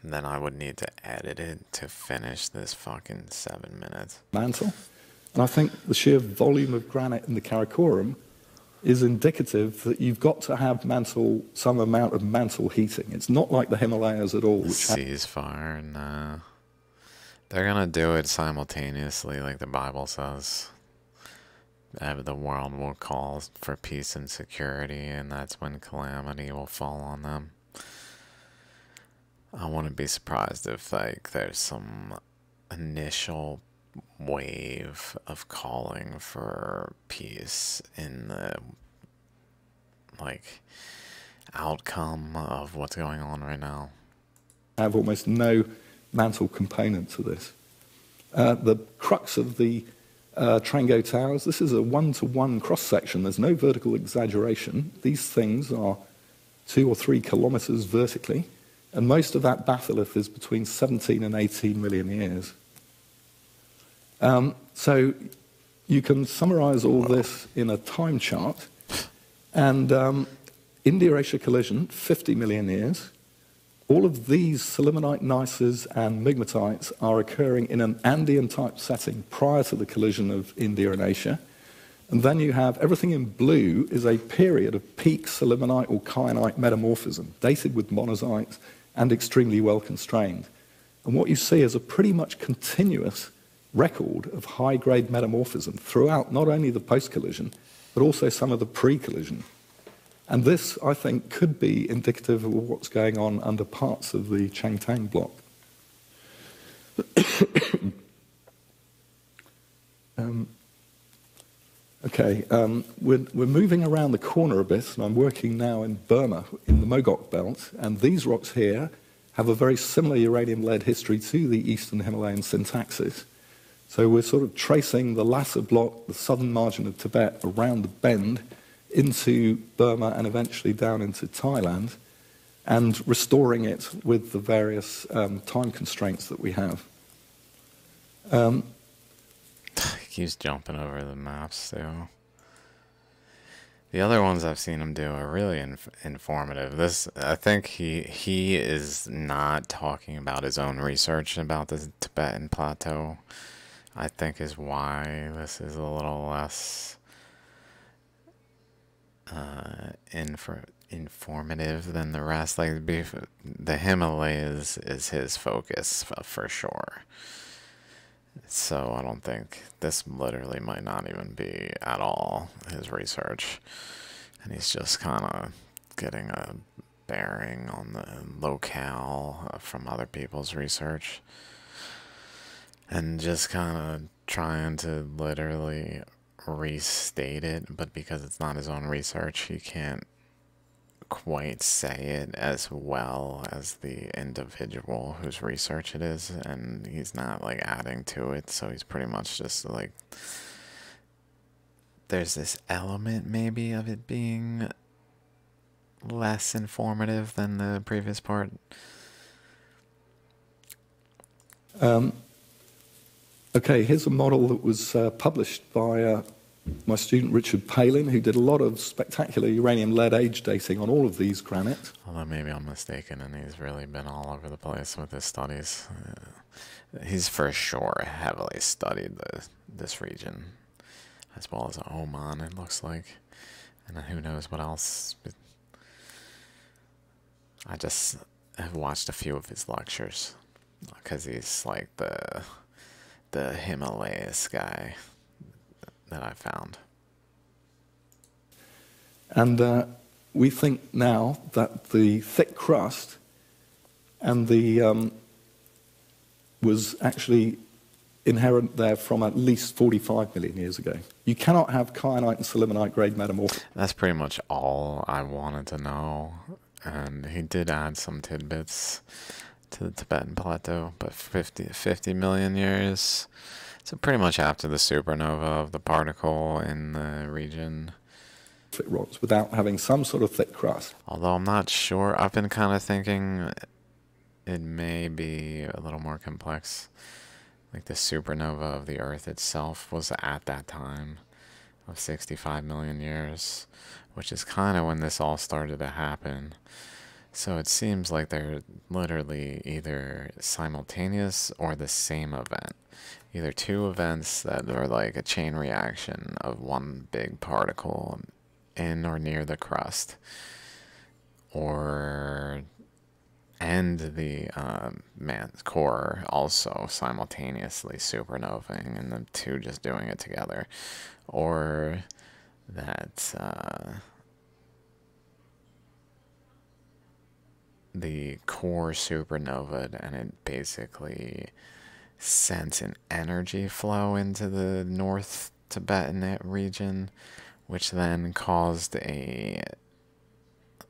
And then I would need to edit it to finish this fucking seven minutes. Mantle. And I think the sheer volume of granite in the Karakoram is indicative that you've got to have mantle, some amount of mantle heating. It's not like the Himalayas at all. Which Ceasefire, no. They're gonna do it simultaneously, like the Bible says. Uh, the world will call for peace and security, and that's when calamity will fall on them. I wouldn't be surprised if like there's some initial wave of calling for peace in the like outcome of what's going on right now. I have almost no mantle component to this. Uh, the crux of the uh, Trango Towers, this is a one-to-one cross-section. There's no vertical exaggeration. These things are two or three kilometers vertically, and most of that batholith is between 17 and 18 million years. Um, so you can summarize all this in a time chart. And um, India-Asia collision, 50 million years. All of these sillimanite gneisses and migmatites are occurring in an Andean-type setting prior to the collision of India and Asia. And then you have everything in blue is a period of peak sillimanite or kyanite metamorphism, dated with monazites and extremely well constrained. And what you see is a pretty much continuous record of high grade metamorphism throughout not only the post collision, but also some of the pre collision. And this, I think, could be indicative of what's going on under parts of the Changtang block. um, okay, um, we're, we're moving around the corner a bit, and I'm working now in Burma, in the Mogok Belt, and these rocks here have a very similar uranium lead history to the eastern Himalayan syntaxis. So we're sort of tracing the Lhasa block, the southern margin of Tibet, around the bend into Burma and eventually down into Thailand, and restoring it with the various um, time constraints that we have. Um, jumping over the maps too. The other ones I've seen him do are really inf informative. This, I think he he is not talking about his own research about the Tibetan plateau. I think is why this is a little less uh, infor informative than the rest. Like the Himalayas is his focus for sure. So I don't think this literally might not even be at all his research, and he's just kind of getting a bearing on the locale uh, from other people's research and just kind of trying to literally restate it, but because it's not his own research, he can't quite say it as well as the individual whose research it is, and he's not like adding to it, so he's pretty much just like there's this element maybe of it being less informative than the previous part. Um, Okay, here's a model that was uh, published by uh, my student Richard Palin, who did a lot of spectacular uranium lead age dating on all of these granites. Although maybe I'm mistaken, and he's really been all over the place with his studies. Uh, he's for sure heavily studied the, this region, as well as Oman, it looks like. And who knows what else. I just have watched a few of his lectures because he's like the the Himalayas guy that I found. And uh, we think now that the thick crust and the um, was actually inherent there from at least 45 million years ago. You cannot have kyanite and sillimanite grade metamorphism. That's pretty much all I wanted to know. And he did add some tidbits to the Tibetan plateau, but 50, 50 million years. So pretty much after the supernova of the particle in the region. Rocks without having some sort of thick crust. Although I'm not sure, I've been kind of thinking it may be a little more complex. Like the supernova of the Earth itself was at that time of 65 million years, which is kind of when this all started to happen. So it seems like they're literally either simultaneous or the same event. Either two events that are like a chain reaction of one big particle in or near the crust, or and the um, man's core also simultaneously supernovaing, and the two just doing it together, or that uh, the core supernovaed and it basically sent an energy flow into the North Tibetan region, which then caused a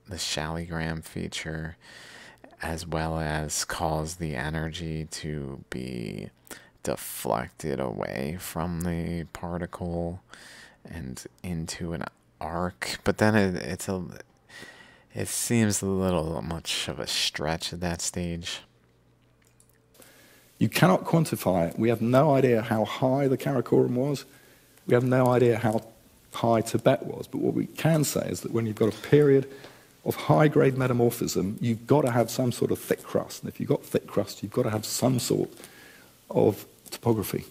the shallogram feature as well as cause the energy to be deflected away from the particle and into an arc. But then it, it's a it seems a little much of a stretch at that stage you cannot quantify it we have no idea how high the karakoram was we have no idea how high tibet was but what we can say is that when you've got a period of high grade metamorphism, you've got to have some sort of thick crust. And if you've got thick crust, you've got to have some sort of topography.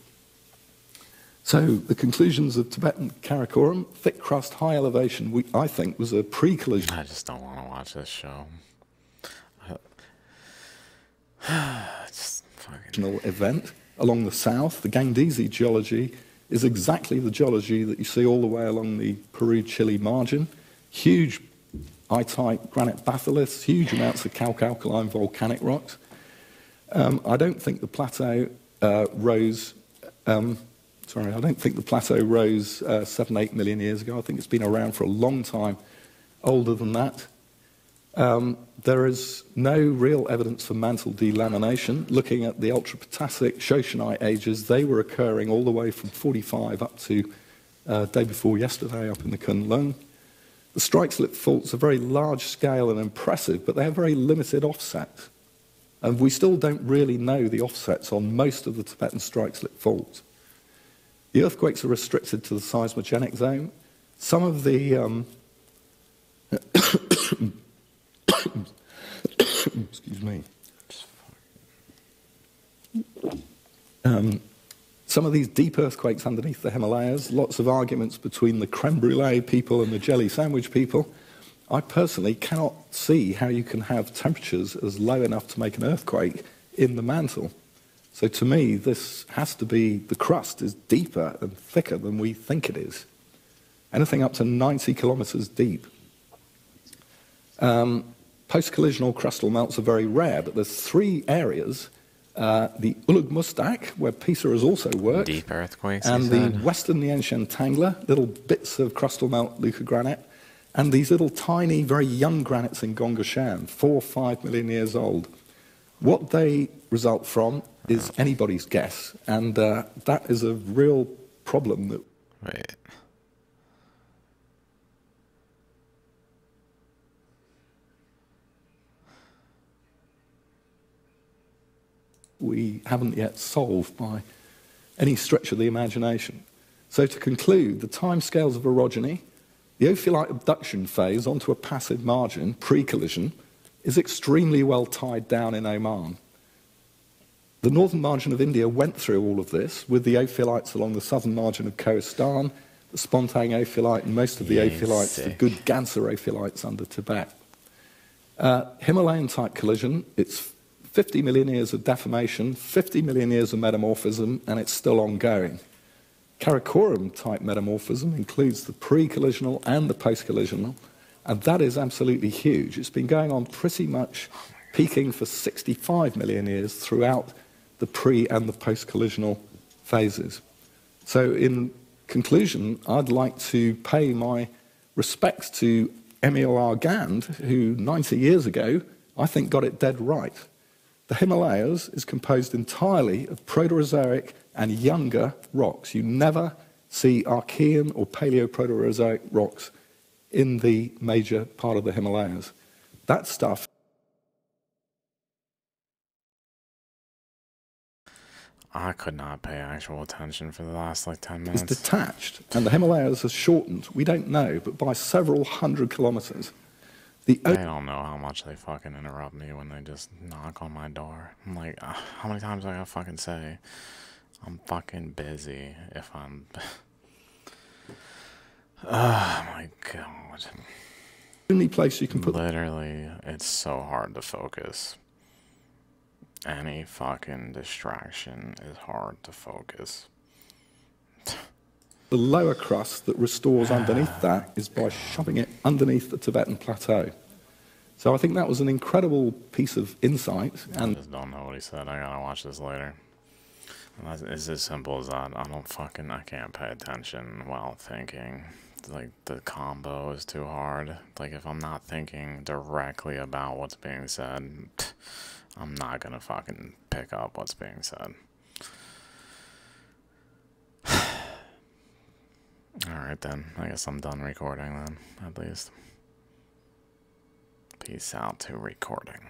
So the conclusions of Tibetan Karakoram, thick crust, high elevation, we, I think was a pre-collision. I just don't want to watch this show. just fucking... event along the south. The Gangdese geology is exactly the geology that you see all the way along the Peru-Chile margin. Huge I-type granite batholiths, huge amounts of calc-alkaline volcanic rocks. Um, I don't think the plateau uh, rose. Um, sorry, I don't think the plateau rose uh, seven, eight million years ago. I think it's been around for a long time, older than that. Um, there is no real evidence for mantle delamination. Looking at the ultrapotassic Shoshonite ages, they were occurring all the way from 45 up to uh, day before yesterday up in the Kunlun. The strike slip faults are very large scale and impressive, but they have very limited offset. And we still don't really know the offsets on most of the Tibetan strike slip faults. The earthquakes are restricted to the seismogenic zone. Some of the um, excuse me. Um, some of these deep earthquakes underneath the Himalayas, lots of arguments between the creme brulee people and the jelly sandwich people. I personally cannot see how you can have temperatures as low enough to make an earthquake in the mantle. So to me, this has to be the crust is deeper and thicker than we think it is. Anything up to 90 kilometers deep. Um, Post collisional crustal melts are very rare, but there's three areas uh, the Ulugh Muztagh, where PISA has also worked. Deep earthquakes. And the western Nyenchen Tanglha, little bits of crustal melt leucogranite. And these little tiny, very young granites in Gongga Shan, four or five million years old. What they result from is anybody's guess. And uh, that is a real problem that. Wait. we haven't yet solved by any stretch of the imagination. So, to conclude, the timescales of orogeny, the ophiolite abduction phase onto a passive margin, pre collision, is extremely well tied down in Oman. The northern margin of India went through all of this with the ophiolites along the southern margin of Kohistan, the Spontang ophiolite, and most of the yes, ophiolites, sick. the good Ganser ophiolites under Tibet. Uh, Himalayan type collision, it's 50 million years of deformation, 50 million years of metamorphism, and it's still ongoing. Karakoram type metamorphism includes the pre collisional and the post collisional, and that is absolutely huge. It's been going on pretty much peaking for 65 million years throughout the pre and the post collisional phases. So, in conclusion, I'd like to pay my respects to Emile Argand, who 90 years ago I think got it dead right. The Himalayas is composed entirely of Proterozoic and younger rocks. You never see Archean or Paleoproterozoic rocks in the major part of the Himalayas. That stuff. I could not pay actual attention for the last like 10 minutes. It's detached, and the Himalayas has shortened, we don't know, but by several hundred kilometers. The they don't know how much they fucking interrupt me when they just knock on my door. I'm like, uh, how many times I gotta fucking say, I'm fucking busy if I'm. Oh my god. Only place you can put Literally, it's so hard to focus. Any fucking distraction is hard to focus. the lower crust that restores underneath that is by shoving it underneath the Tibetan plateau. So I think that was an incredible piece of insight. I And just don't know what he said. I gotta watch this later. It's as simple as that. I don't fucking, I can't pay attention while thinking. Like, the combo is too hard. Like, if I'm not thinking directly about what's being said, I'm not gonna fucking pick up what's being said. Alright then, I guess I'm done recording then, at least. Peace out to recording.